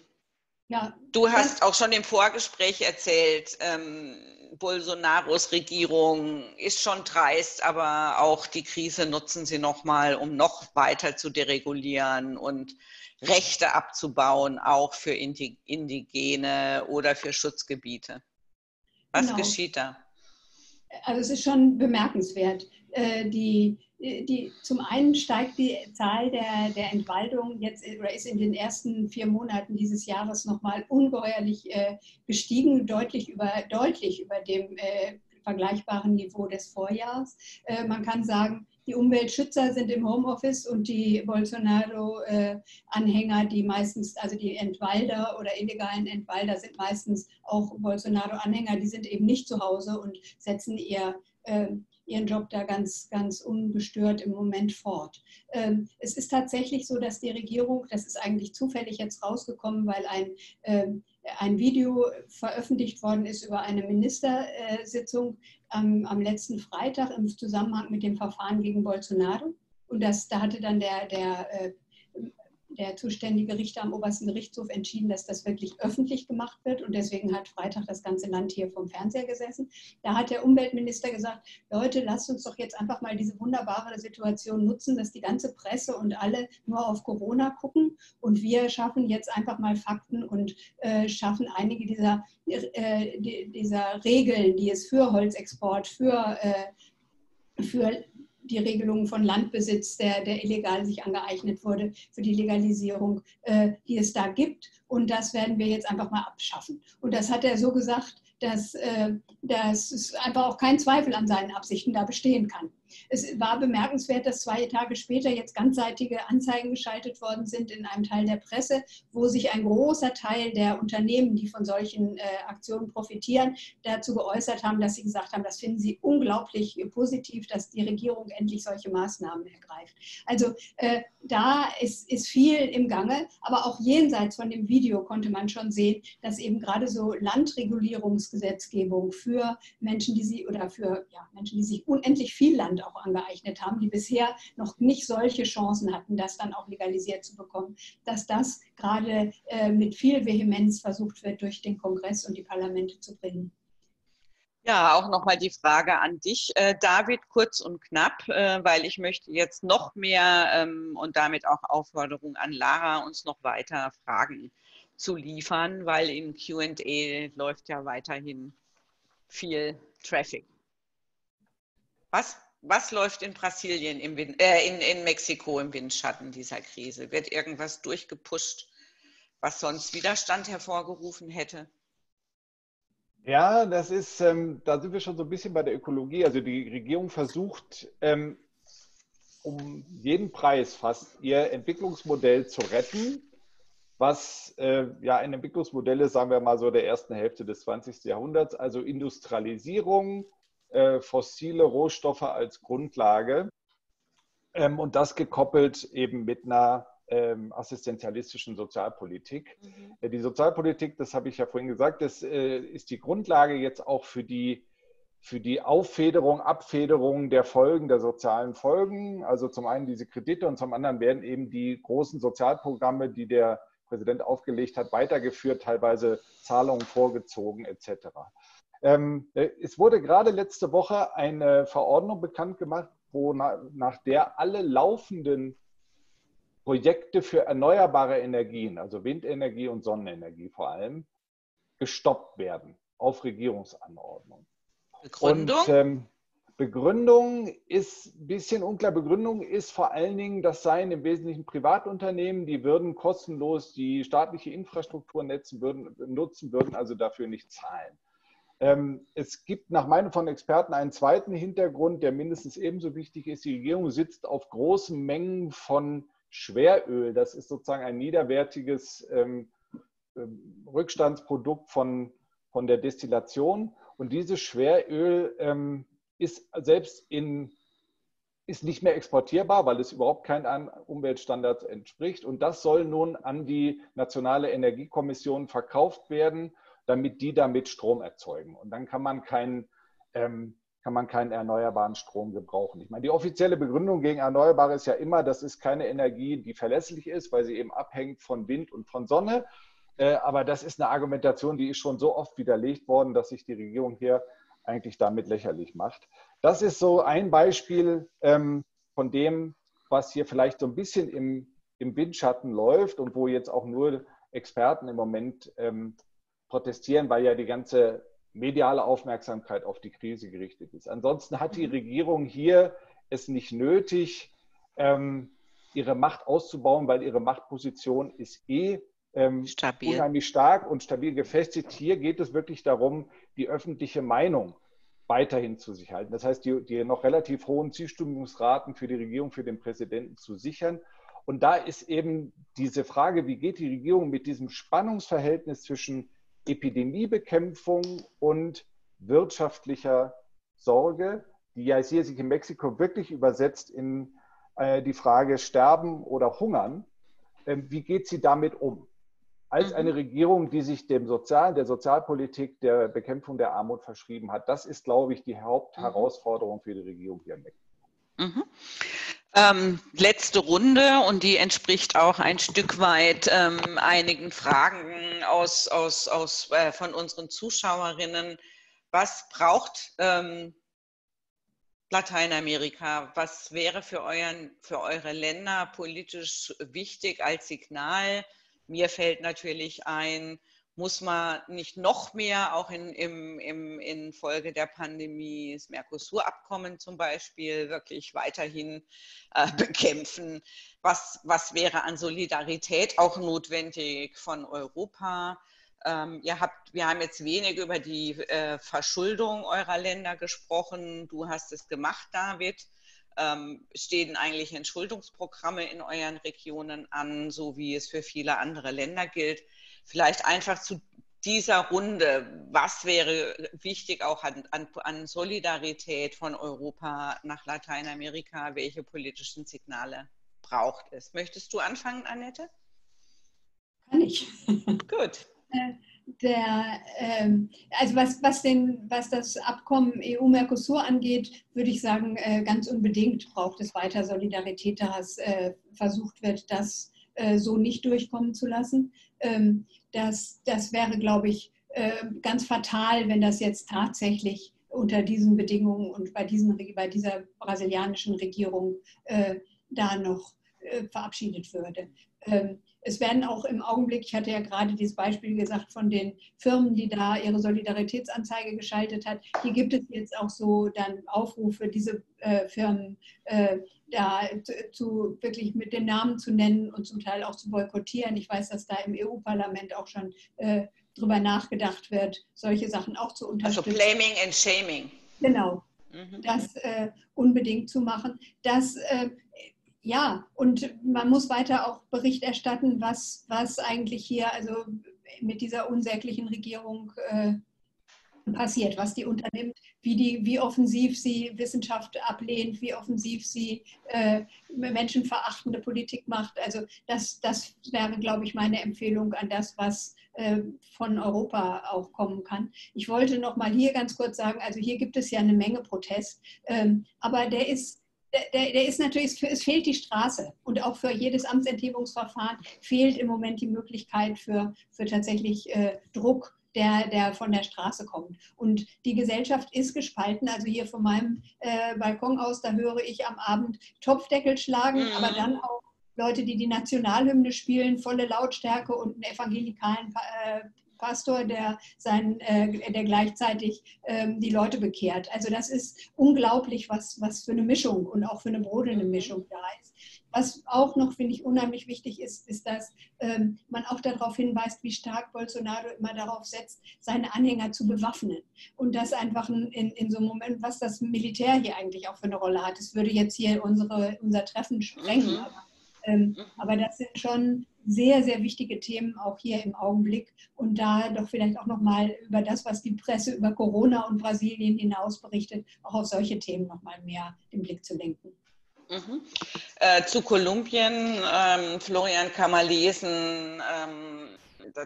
ja, du hast auch schon im Vorgespräch erzählt, ähm, Bolsonaros Regierung ist schon dreist, aber auch die Krise nutzen sie nochmal, um noch weiter zu deregulieren und Rechte abzubauen, auch für Indigene oder für Schutzgebiete. Was genau. geschieht da? Also es ist schon bemerkenswert. Äh, die die, zum einen steigt die Zahl der, der Entwaldung jetzt oder ist in den ersten vier Monaten dieses Jahres nochmal ungeheuerlich äh, gestiegen, deutlich über, deutlich über dem äh, vergleichbaren Niveau des Vorjahres. Äh, man kann sagen, die Umweltschützer sind im Homeoffice und die Bolsonaro-Anhänger, die meistens, also die Entwalder oder illegalen Entwalder sind meistens auch Bolsonaro-Anhänger, die sind eben nicht zu Hause und setzen ihr äh, ihren Job da ganz, ganz ungestört im Moment fort. Ähm, es ist tatsächlich so, dass die Regierung, das ist eigentlich zufällig jetzt rausgekommen, weil ein, ähm, ein Video veröffentlicht worden ist über eine Ministersitzung am, am letzten Freitag im Zusammenhang mit dem Verfahren gegen Bolsonaro. Und das, da hatte dann der, der äh, der zuständige Richter am obersten Gerichtshof entschieden, dass das wirklich öffentlich gemacht wird. Und deswegen hat Freitag das ganze Land hier vom Fernseher gesessen. Da hat der Umweltminister gesagt, Leute, lasst uns doch jetzt einfach mal diese wunderbare Situation nutzen, dass die ganze Presse und alle nur auf Corona gucken. Und wir schaffen jetzt einfach mal Fakten und äh, schaffen einige dieser, äh, dieser Regeln, die es für Holzexport, für äh, für die Regelungen von Landbesitz, der, der illegal sich angeeignet wurde, für die Legalisierung, äh, die es da gibt. Und das werden wir jetzt einfach mal abschaffen. Und das hat er so gesagt, dass, äh, dass es einfach auch kein Zweifel an seinen Absichten da bestehen kann. Es war bemerkenswert, dass zwei Tage später jetzt ganzseitige Anzeigen geschaltet worden sind in einem Teil der Presse, wo sich ein großer Teil der Unternehmen, die von solchen äh, Aktionen profitieren, dazu geäußert haben, dass sie gesagt haben, das finden sie unglaublich positiv, dass die Regierung endlich solche Maßnahmen ergreift. Also äh, da ist, ist viel im Gange, aber auch jenseits von dem Video konnte man schon sehen, dass eben gerade so Landregulierungsgesetzgebung für Menschen, die sie oder für ja, Menschen, die sich unendlich viel Land auch angeeignet haben, die bisher noch nicht solche Chancen hatten, das dann auch legalisiert zu bekommen, dass das gerade äh, mit viel Vehemenz versucht wird, durch den Kongress und die Parlamente zu bringen. Ja, auch nochmal die Frage an dich, äh, David, kurz und knapp, äh, weil ich möchte jetzt noch mehr ähm, und damit auch Aufforderung an Lara, uns noch weiter Fragen zu liefern, weil im QA läuft ja weiterhin viel Traffic. Was? Was läuft in Brasilien, im Wind, äh, in, in Mexiko im Windschatten dieser Krise? Wird irgendwas durchgepusht, was sonst Widerstand hervorgerufen hätte? Ja, das ist, ähm, da sind wir schon so ein bisschen bei der Ökologie. Also die Regierung versucht, ähm, um jeden Preis fast ihr Entwicklungsmodell zu retten, was äh, ja ein Entwicklungsmodell ist, sagen wir mal so der ersten Hälfte des 20. Jahrhunderts, also Industrialisierung, äh, fossile Rohstoffe als Grundlage ähm, und das gekoppelt eben mit einer ähm, assistenzialistischen Sozialpolitik. Mhm. Äh, die Sozialpolitik, das habe ich ja vorhin gesagt, das äh, ist die Grundlage jetzt auch für die für die Auffederung, Abfederung der Folgen, der sozialen Folgen. Also zum einen diese Kredite und zum anderen werden eben die großen Sozialprogramme, die der Präsident aufgelegt hat, weitergeführt, teilweise Zahlungen vorgezogen etc. Ähm, äh, es wurde gerade letzte Woche eine Verordnung bekannt gemacht, wo nach der alle laufenden Projekte für erneuerbare Energien, also Windenergie und Sonnenenergie vor allem, gestoppt werden auf Regierungsanordnung. Begründung? Und, ähm, Begründung ist ein bisschen unklar. Begründung ist vor allen Dingen, das seien im Wesentlichen Privatunternehmen, die würden kostenlos die staatliche Infrastruktur nutzen, würden also dafür nicht zahlen. Ähm, es gibt nach Meinung von Experten einen zweiten Hintergrund, der mindestens ebenso wichtig ist. Die Regierung sitzt auf großen Mengen von Schweröl. Das ist sozusagen ein niederwertiges ähm, ähm, Rückstandsprodukt von, von der Destillation. Und dieses Schweröl ist selbst in ist nicht mehr exportierbar, weil es überhaupt keinen Umweltstandards entspricht. Und das soll nun an die Nationale Energiekommission verkauft werden damit die damit Strom erzeugen. Und dann kann man keinen, ähm, kann man keinen erneuerbaren Strom gebrauchen. Ich meine, die offizielle Begründung gegen Erneuerbare ist ja immer, das ist keine Energie, die verlässlich ist, weil sie eben abhängt von Wind und von Sonne. Äh, aber das ist eine Argumentation, die ist schon so oft widerlegt worden, dass sich die Regierung hier eigentlich damit lächerlich macht. Das ist so ein Beispiel ähm, von dem, was hier vielleicht so ein bisschen im, im Windschatten läuft und wo jetzt auch nur Experten im Moment ähm, protestieren, weil ja die ganze mediale Aufmerksamkeit auf die Krise gerichtet ist. Ansonsten hat die mhm. Regierung hier es nicht nötig, ähm, ihre Macht auszubauen, weil ihre Machtposition ist eh ähm, unheimlich stark und stabil gefestigt. Hier geht es wirklich darum, die öffentliche Meinung weiterhin zu sich halten. Das heißt, die, die noch relativ hohen Zustimmungsraten für die Regierung, für den Präsidenten zu sichern. Und da ist eben diese Frage, wie geht die Regierung mit diesem Spannungsverhältnis zwischen Epidemiebekämpfung und wirtschaftlicher Sorge, die ja hier sich in Mexiko wirklich übersetzt in äh, die Frage Sterben oder Hungern. Äh, wie geht sie damit um? Als mhm. eine Regierung, die sich dem Sozialen, der Sozialpolitik, der Bekämpfung der Armut verschrieben hat. Das ist, glaube ich, die Hauptherausforderung für die Regierung hier in Mexiko. Mhm. Ähm, letzte Runde und die entspricht auch ein Stück weit ähm, einigen Fragen aus, aus, aus, äh, von unseren Zuschauerinnen. Was braucht ähm, Lateinamerika? Was wäre für, euren, für eure Länder politisch wichtig als Signal? Mir fällt natürlich ein, muss man nicht noch mehr, auch in, im, im, in Folge der Pandemie, das Mercosur-Abkommen zum Beispiel, wirklich weiterhin äh, bekämpfen? Was, was wäre an Solidarität auch notwendig von Europa? Ähm, ihr habt, wir haben jetzt wenig über die äh, Verschuldung eurer Länder gesprochen. Du hast es gemacht, David. Ähm, stehen eigentlich Entschuldungsprogramme in euren Regionen an, so wie es für viele andere Länder gilt? Vielleicht einfach zu dieser Runde, was wäre wichtig auch an, an, an Solidarität von Europa nach Lateinamerika? Welche politischen Signale braucht es? Möchtest du anfangen, Annette? Kann ich. Gut. Äh, der, ähm, also was, was, den, was das Abkommen EU-Mercosur angeht, würde ich sagen, äh, ganz unbedingt braucht es weiter Solidarität, dass äh, versucht wird, das äh, so nicht durchkommen zu lassen. Ähm, das, das wäre, glaube ich, äh, ganz fatal, wenn das jetzt tatsächlich unter diesen Bedingungen und bei, diesen, bei dieser brasilianischen Regierung äh, da noch äh, verabschiedet würde. Ähm, es werden auch im Augenblick, ich hatte ja gerade dieses Beispiel gesagt von den Firmen, die da ihre Solidaritätsanzeige geschaltet hat, hier gibt es jetzt auch so dann Aufrufe, diese äh, Firmen äh, da zu, wirklich mit den Namen zu nennen und zum Teil auch zu boykottieren. Ich weiß, dass da im EU-Parlament auch schon äh, drüber nachgedacht wird, solche Sachen auch zu also unterstützen. Also blaming and shaming. Genau, mhm. das äh, unbedingt zu machen. Das äh, ja, und man muss weiter auch Bericht erstatten, was, was eigentlich hier also mit dieser unsäglichen Regierung äh, passiert, was die unternimmt, wie, die, wie offensiv sie Wissenschaft ablehnt, wie offensiv sie äh, menschenverachtende Politik macht. Also das, das wäre, glaube ich, meine Empfehlung an das, was äh, von Europa auch kommen kann. Ich wollte noch mal hier ganz kurz sagen, also hier gibt es ja eine Menge Protest, ähm, aber der ist der, der, ist natürlich, es fehlt die Straße und auch für jedes Amtsenthebungsverfahren fehlt im Moment die Möglichkeit für, für tatsächlich äh, Druck, der, der von der Straße kommt. Und die Gesellschaft ist gespalten. Also hier von meinem äh, Balkon aus, da höre ich am Abend Topfdeckel schlagen, mhm. aber dann auch Leute, die die Nationalhymne spielen, volle Lautstärke und einen evangelikalen äh, Pastor, der, sein, äh, der gleichzeitig ähm, die Leute bekehrt. Also das ist unglaublich, was, was für eine Mischung und auch für eine brodelnde Mischung da ist. Was auch noch, finde ich, unheimlich wichtig ist, ist, dass ähm, man auch darauf hinweist, wie stark Bolsonaro immer darauf setzt, seine Anhänger zu bewaffnen. Und das einfach in, in so einem Moment, was das Militär hier eigentlich auch für eine Rolle hat. Das würde jetzt hier unsere, unser Treffen sprengen. Mhm. Aber, ähm, mhm. aber das sind schon sehr, sehr wichtige Themen auch hier im Augenblick und da doch vielleicht auch nochmal über das, was die Presse über Corona und Brasilien hinaus berichtet, auch auf solche Themen nochmal mehr den Blick zu lenken. Mhm. Äh, zu Kolumbien, ähm, Florian kann mal lesen, ähm,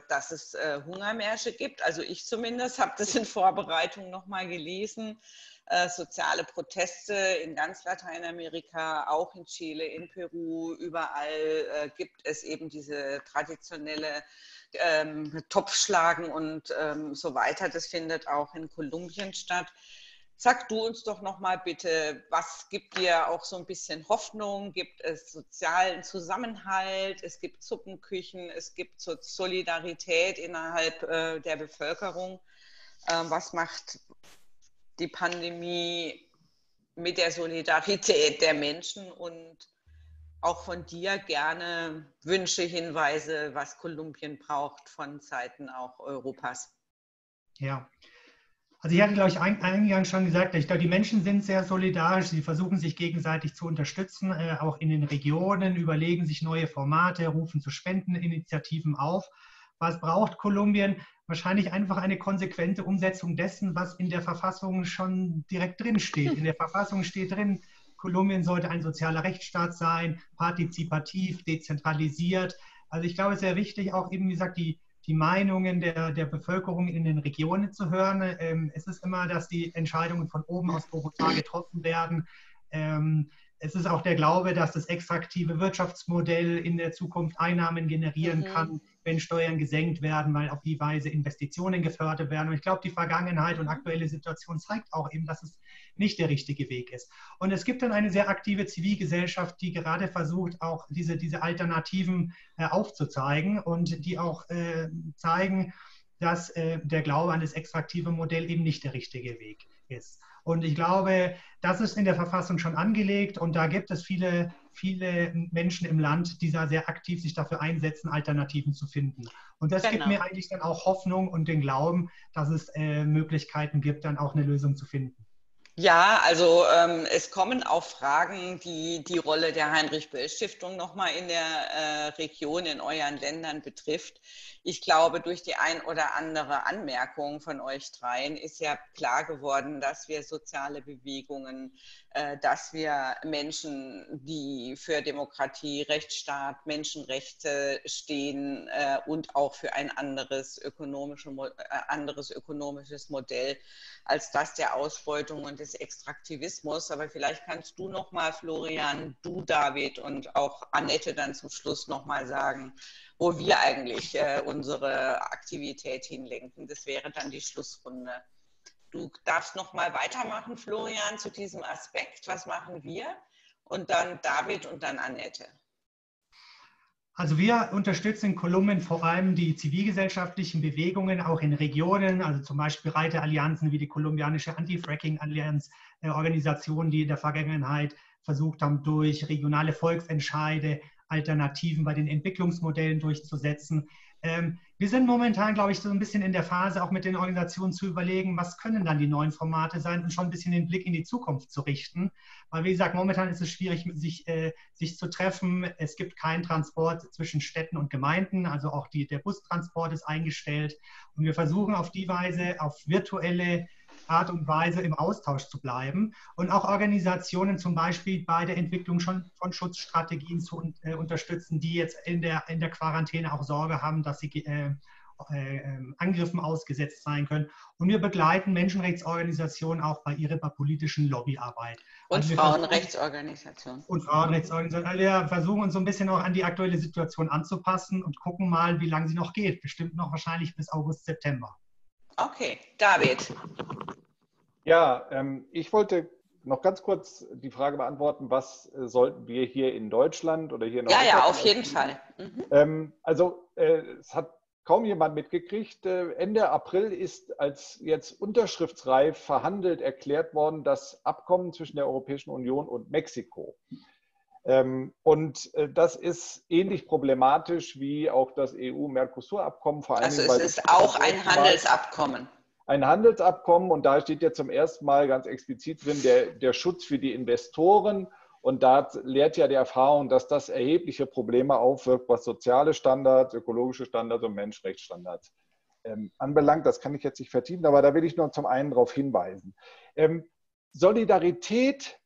dass es äh, Hungermärsche gibt. Also ich zumindest habe das in Vorbereitung nochmal gelesen. Äh, soziale Proteste in ganz Lateinamerika, auch in Chile, in Peru, überall äh, gibt es eben diese traditionelle ähm, Topfschlagen und ähm, so weiter. Das findet auch in Kolumbien statt. Sag du uns doch noch mal bitte, was gibt dir auch so ein bisschen Hoffnung? Gibt es sozialen Zusammenhalt? Es gibt Suppenküchen, es gibt Solidarität innerhalb äh, der Bevölkerung. Äh, was macht die Pandemie mit der Solidarität der Menschen und auch von dir gerne Wünsche, Hinweise, was Kolumbien braucht von Seiten auch Europas. Ja, also ich hatte, glaube ich, eingangs schon gesagt, ich glaube, die Menschen sind sehr solidarisch. Sie versuchen sich gegenseitig zu unterstützen, äh, auch in den Regionen, überlegen sich neue Formate, rufen zu Spendeninitiativen auf. Was braucht Kolumbien? Wahrscheinlich einfach eine konsequente Umsetzung dessen, was in der Verfassung schon direkt drin steht. In der Verfassung steht drin, Kolumbien sollte ein sozialer Rechtsstaat sein, partizipativ, dezentralisiert. Also ich glaube, es ist sehr wichtig, auch eben, wie gesagt, die, die Meinungen der, der Bevölkerung in den Regionen zu hören. Ähm, es ist immer, dass die Entscheidungen von oben aus Bogotá getroffen werden. Ähm, es ist auch der Glaube, dass das extraktive Wirtschaftsmodell in der Zukunft Einnahmen generieren mhm. kann, wenn Steuern gesenkt werden, weil auf die Weise Investitionen gefördert werden. Und ich glaube, die Vergangenheit und aktuelle Situation zeigt auch eben, dass es nicht der richtige Weg ist. Und es gibt dann eine sehr aktive Zivilgesellschaft, die gerade versucht, auch diese, diese Alternativen äh, aufzuzeigen und die auch äh, zeigen, dass äh, der Glaube an das extraktive Modell eben nicht der richtige Weg ist. Und ich glaube, das ist in der Verfassung schon angelegt und da gibt es viele, viele Menschen im Land, die da sehr aktiv sich dafür einsetzen, Alternativen zu finden. Und das genau. gibt mir eigentlich dann auch Hoffnung und den Glauben, dass es äh, Möglichkeiten gibt, dann auch eine Lösung zu finden. Ja, also ähm, es kommen auch Fragen, die die Rolle der Heinrich-Böll-Stiftung nochmal in der äh, Region, in euren Ländern betrifft. Ich glaube, durch die ein oder andere Anmerkung von euch dreien ist ja klar geworden, dass wir soziale Bewegungen, äh, dass wir Menschen, die für Demokratie, Rechtsstaat, Menschenrechte stehen äh, und auch für ein anderes, ökonomische, äh, anderes ökonomisches Modell als das der Ausbeutung und des Extraktivismus. Aber vielleicht kannst du noch mal, Florian, du, David und auch Annette dann zum Schluss noch mal sagen, wo wir eigentlich äh, unsere Aktivität hinlenken. Das wäre dann die Schlussrunde. Du darfst noch mal weitermachen, Florian, zu diesem Aspekt. Was machen wir? Und dann David und dann Annette. Also wir unterstützen in Kolumbien vor allem die zivilgesellschaftlichen Bewegungen auch in Regionen, also zum Beispiel Reiterallianzen wie die kolumbianische Anti-Fracking-Allianz, äh, Organisationen, die in der Vergangenheit versucht haben, durch regionale Volksentscheide Alternativen bei den Entwicklungsmodellen durchzusetzen. Ähm, wir sind momentan, glaube ich, so ein bisschen in der Phase, auch mit den Organisationen zu überlegen, was können dann die neuen Formate sein und schon ein bisschen den Blick in die Zukunft zu richten. Weil, wie gesagt, momentan ist es schwierig, sich, äh, sich zu treffen. Es gibt keinen Transport zwischen Städten und Gemeinden, also auch die, der Bustransport ist eingestellt. Und wir versuchen auf die Weise, auf virtuelle Art und Weise im Austausch zu bleiben und auch Organisationen zum Beispiel bei der Entwicklung schon von Schutzstrategien zu äh, unterstützen, die jetzt in der, in der Quarantäne auch Sorge haben, dass sie äh, äh, ähm, Angriffen ausgesetzt sein können. Und wir begleiten Menschenrechtsorganisationen auch bei ihrer politischen Lobbyarbeit. Und also Frauenrechtsorganisationen. Und Frauenrechtsorganisationen. Also wir versuchen uns so ein bisschen auch an die aktuelle Situation anzupassen und gucken mal, wie lange sie noch geht. Bestimmt noch wahrscheinlich bis August, September. Okay, David. Ja, ähm, ich wollte noch ganz kurz die Frage beantworten, was äh, sollten wir hier in Deutschland oder hier in Ja, ja, auf jeden Fall. Mhm. Ähm, also äh, es hat kaum jemand mitgekriegt. Äh, Ende April ist als jetzt unterschriftsreif verhandelt erklärt worden das Abkommen zwischen der Europäischen Union und Mexiko. Ähm, und äh, das ist ähnlich problematisch wie auch das EU-Mercosur-Abkommen. Also es ist auch ein Handelsabkommen. Ein Handelsabkommen und da steht ja zum ersten Mal ganz explizit drin der, der Schutz für die Investoren. Und da lehrt ja die Erfahrung, dass das erhebliche Probleme aufwirkt, was soziale Standards, ökologische Standards und Menschenrechtsstandards ähm, anbelangt. Das kann ich jetzt nicht vertiefen, aber da will ich nur zum einen darauf hinweisen. Ähm, Solidarität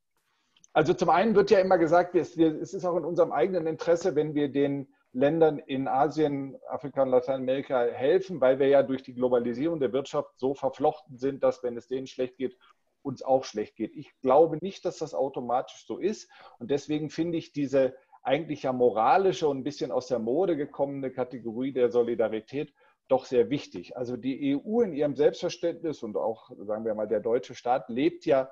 also zum einen wird ja immer gesagt, es ist auch in unserem eigenen Interesse, wenn wir den Ländern in Asien, Afrika und Lateinamerika helfen, weil wir ja durch die Globalisierung der Wirtschaft so verflochten sind, dass wenn es denen schlecht geht, uns auch schlecht geht. Ich glaube nicht, dass das automatisch so ist. Und deswegen finde ich diese eigentlich ja moralische und ein bisschen aus der Mode gekommene Kategorie der Solidarität doch sehr wichtig. Also die EU in ihrem Selbstverständnis und auch, sagen wir mal, der deutsche Staat lebt ja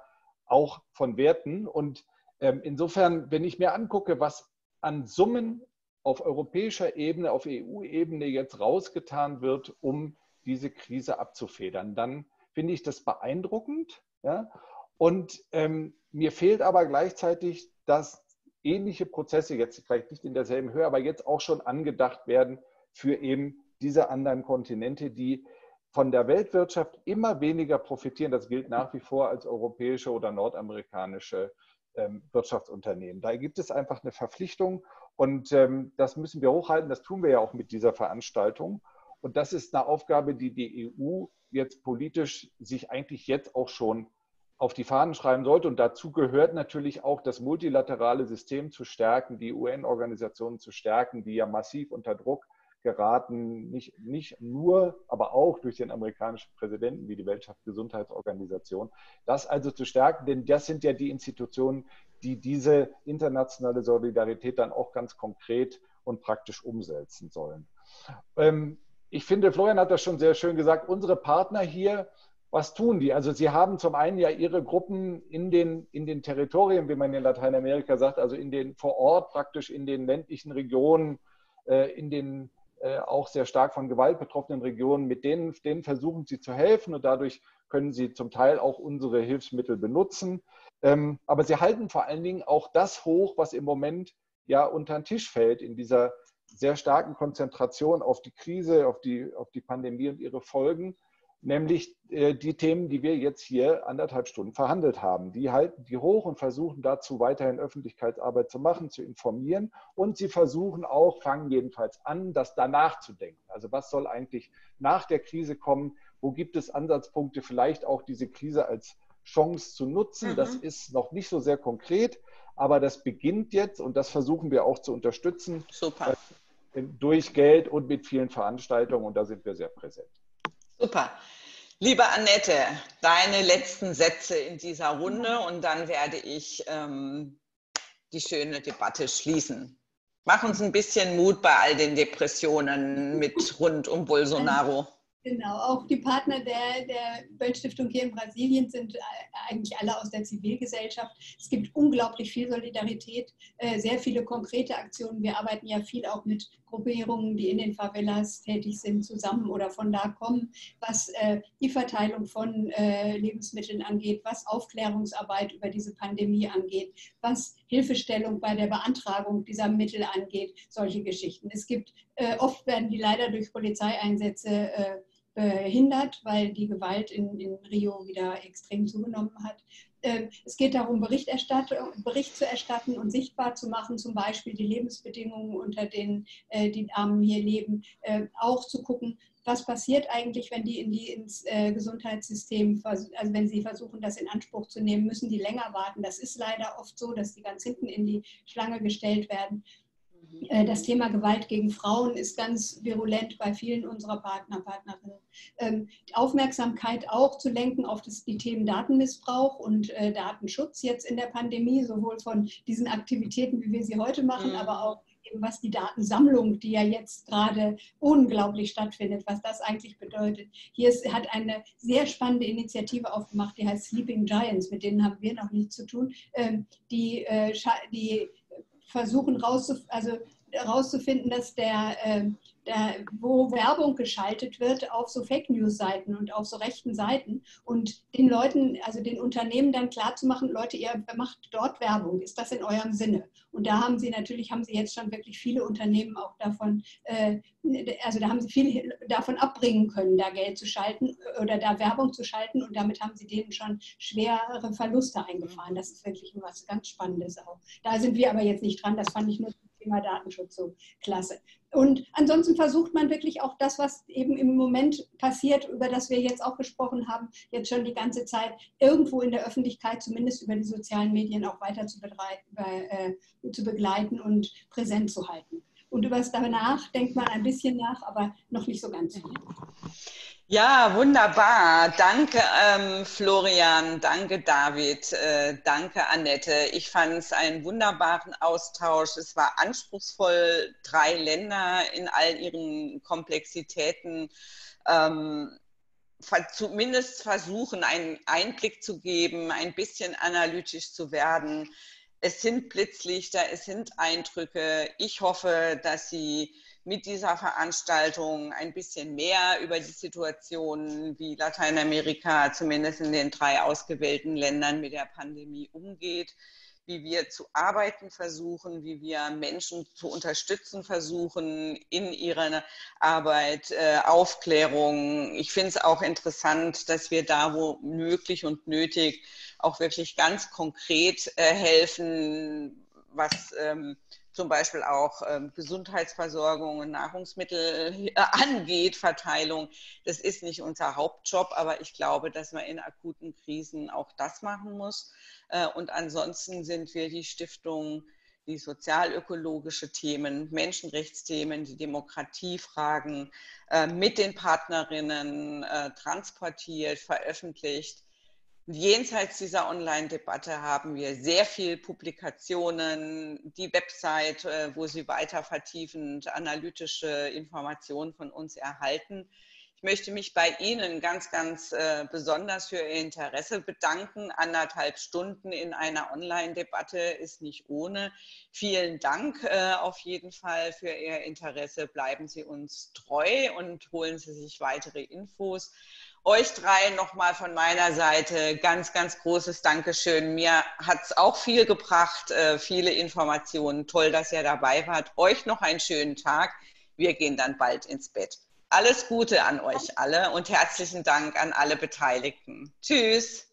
auch von Werten. Und ähm, insofern, wenn ich mir angucke, was an Summen auf europäischer Ebene, auf EU-Ebene jetzt rausgetan wird, um diese Krise abzufedern, dann finde ich das beeindruckend. Ja? Und ähm, mir fehlt aber gleichzeitig, dass ähnliche Prozesse jetzt vielleicht nicht in derselben Höhe, aber jetzt auch schon angedacht werden für eben diese anderen Kontinente, die von der Weltwirtschaft immer weniger profitieren. Das gilt nach wie vor als europäische oder nordamerikanische ähm, Wirtschaftsunternehmen. Da gibt es einfach eine Verpflichtung und ähm, das müssen wir hochhalten. Das tun wir ja auch mit dieser Veranstaltung. Und das ist eine Aufgabe, die die EU jetzt politisch sich eigentlich jetzt auch schon auf die Fahnen schreiben sollte. Und dazu gehört natürlich auch das multilaterale System zu stärken, die UN-Organisationen zu stärken, die ja massiv unter Druck geraten, nicht, nicht nur, aber auch durch den amerikanischen Präsidenten wie die Weltgesundheitsorganisation. Das also zu stärken, denn das sind ja die Institutionen, die diese internationale Solidarität dann auch ganz konkret und praktisch umsetzen sollen. Ähm, ich finde, Florian hat das schon sehr schön gesagt, unsere Partner hier, was tun die? Also sie haben zum einen ja ihre Gruppen in den, in den Territorien, wie man in Lateinamerika sagt, also in den vor Ort praktisch in den ländlichen Regionen, äh, in den auch sehr stark von Gewalt betroffenen Regionen, mit denen, denen versuchen sie zu helfen und dadurch können sie zum Teil auch unsere Hilfsmittel benutzen. Ähm, aber sie halten vor allen Dingen auch das hoch, was im Moment ja unter den Tisch fällt in dieser sehr starken Konzentration auf die Krise, auf die, auf die Pandemie und ihre Folgen nämlich äh, die Themen, die wir jetzt hier anderthalb Stunden verhandelt haben. Die halten die hoch und versuchen dazu weiterhin Öffentlichkeitsarbeit zu machen, zu informieren und sie versuchen auch, fangen jedenfalls an, das danach zu denken. Also was soll eigentlich nach der Krise kommen? Wo gibt es Ansatzpunkte, vielleicht auch diese Krise als Chance zu nutzen? Mhm. Das ist noch nicht so sehr konkret, aber das beginnt jetzt und das versuchen wir auch zu unterstützen. Super. Äh, durch Geld und mit vielen Veranstaltungen und da sind wir sehr präsent. Super. Liebe Annette, deine letzten Sätze in dieser Runde und dann werde ich ähm, die schöne Debatte schließen. Mach uns ein bisschen Mut bei all den Depressionen mit rund um Bolsonaro. Genau, auch die Partner der, der Weltstiftung hier in Brasilien sind äh, eigentlich alle aus der Zivilgesellschaft. Es gibt unglaublich viel Solidarität, äh, sehr viele konkrete Aktionen. Wir arbeiten ja viel auch mit Gruppierungen, die in den Favelas tätig sind, zusammen oder von da kommen, was äh, die Verteilung von Lebensmitteln angeht, was Aufklärungsarbeit über diese Pandemie angeht, was Hilfestellung bei der Beantragung dieser Mittel angeht, solche Geschichten. Es gibt, oft werden die leider durch Polizeieinsätze behindert, weil die Gewalt in, in Rio wieder extrem zugenommen hat. Ähm, es geht darum, Bericht zu erstatten und sichtbar zu machen, zum Beispiel die Lebensbedingungen, unter denen äh, die Armen hier leben, äh, auch zu gucken, was passiert eigentlich, wenn die, in die ins äh, Gesundheitssystem, also wenn sie versuchen, das in Anspruch zu nehmen, müssen die länger warten. Das ist leider oft so, dass die ganz hinten in die Schlange gestellt werden. Äh, das Thema Gewalt gegen Frauen ist ganz virulent bei vielen unserer Partner, Partnerinnen. Ähm, Aufmerksamkeit auch zu lenken auf das, die Themen Datenmissbrauch und äh, Datenschutz jetzt in der Pandemie, sowohl von diesen Aktivitäten, wie wir sie heute machen, mhm. aber auch eben was die Datensammlung, die ja jetzt gerade unglaublich stattfindet, was das eigentlich bedeutet. Hier ist, hat eine sehr spannende Initiative aufgemacht, die heißt Sleeping Giants, mit denen haben wir noch nichts zu tun, ähm, die, äh, die versuchen rauszuf also rauszufinden, dass der, äh, der, wo Werbung geschaltet wird auf so Fake News Seiten und auf so rechten Seiten und den Leuten, also den Unternehmen dann klarzumachen, Leute, ihr macht dort Werbung, ist das in eurem Sinne? Und da haben sie natürlich, haben sie jetzt schon wirklich viele Unternehmen auch davon, äh, also da haben sie viel davon abbringen können, da Geld zu schalten oder da Werbung zu schalten und damit haben sie denen schon schwere Verluste eingefahren. Das ist wirklich was ganz Spannendes auch. Da sind wir aber jetzt nicht dran, das fand ich nur Thema Datenschutz so klasse. Und ansonsten versucht man wirklich auch das, was eben im Moment passiert, über das wir jetzt auch gesprochen haben, jetzt schon die ganze Zeit irgendwo in der Öffentlichkeit, zumindest über die sozialen Medien, auch weiter zu, äh, zu begleiten und präsent zu halten. Und über das danach denkt man ein bisschen nach, aber noch nicht so ganz viel. Ja, wunderbar. Danke, ähm, Florian. Danke, David. Äh, danke, Annette. Ich fand es einen wunderbaren Austausch. Es war anspruchsvoll, drei Länder in all ihren Komplexitäten ähm, zumindest versuchen, einen Einblick zu geben, ein bisschen analytisch zu werden. Es sind Blitzlichter, es sind Eindrücke. Ich hoffe, dass Sie mit dieser Veranstaltung ein bisschen mehr über die Situation, wie Lateinamerika zumindest in den drei ausgewählten Ländern mit der Pandemie umgeht, wie wir zu arbeiten versuchen, wie wir Menschen zu unterstützen versuchen in ihrer Arbeit, äh, Aufklärung. Ich finde es auch interessant, dass wir da, wo möglich und nötig, auch wirklich ganz konkret äh, helfen, was ähm, zum Beispiel auch ähm, Gesundheitsversorgung und Nahrungsmittel äh, angeht, Verteilung. Das ist nicht unser Hauptjob, aber ich glaube, dass man in akuten Krisen auch das machen muss. Äh, und ansonsten sind wir die Stiftung, die sozialökologische Themen, Menschenrechtsthemen, die Demokratiefragen äh, mit den Partnerinnen äh, transportiert, veröffentlicht Jenseits dieser Online-Debatte haben wir sehr viel Publikationen, die Website, äh, wo Sie weiter vertiefend analytische Informationen von uns erhalten. Ich möchte mich bei Ihnen ganz, ganz äh, besonders für Ihr Interesse bedanken. Anderthalb Stunden in einer Online-Debatte ist nicht ohne. Vielen Dank äh, auf jeden Fall für Ihr Interesse. Bleiben Sie uns treu und holen Sie sich weitere Infos euch drei nochmal von meiner Seite ganz, ganz großes Dankeschön. Mir hat es auch viel gebracht, äh, viele Informationen. Toll, dass ihr dabei wart. Euch noch einen schönen Tag. Wir gehen dann bald ins Bett. Alles Gute an euch alle und herzlichen Dank an alle Beteiligten. Tschüss.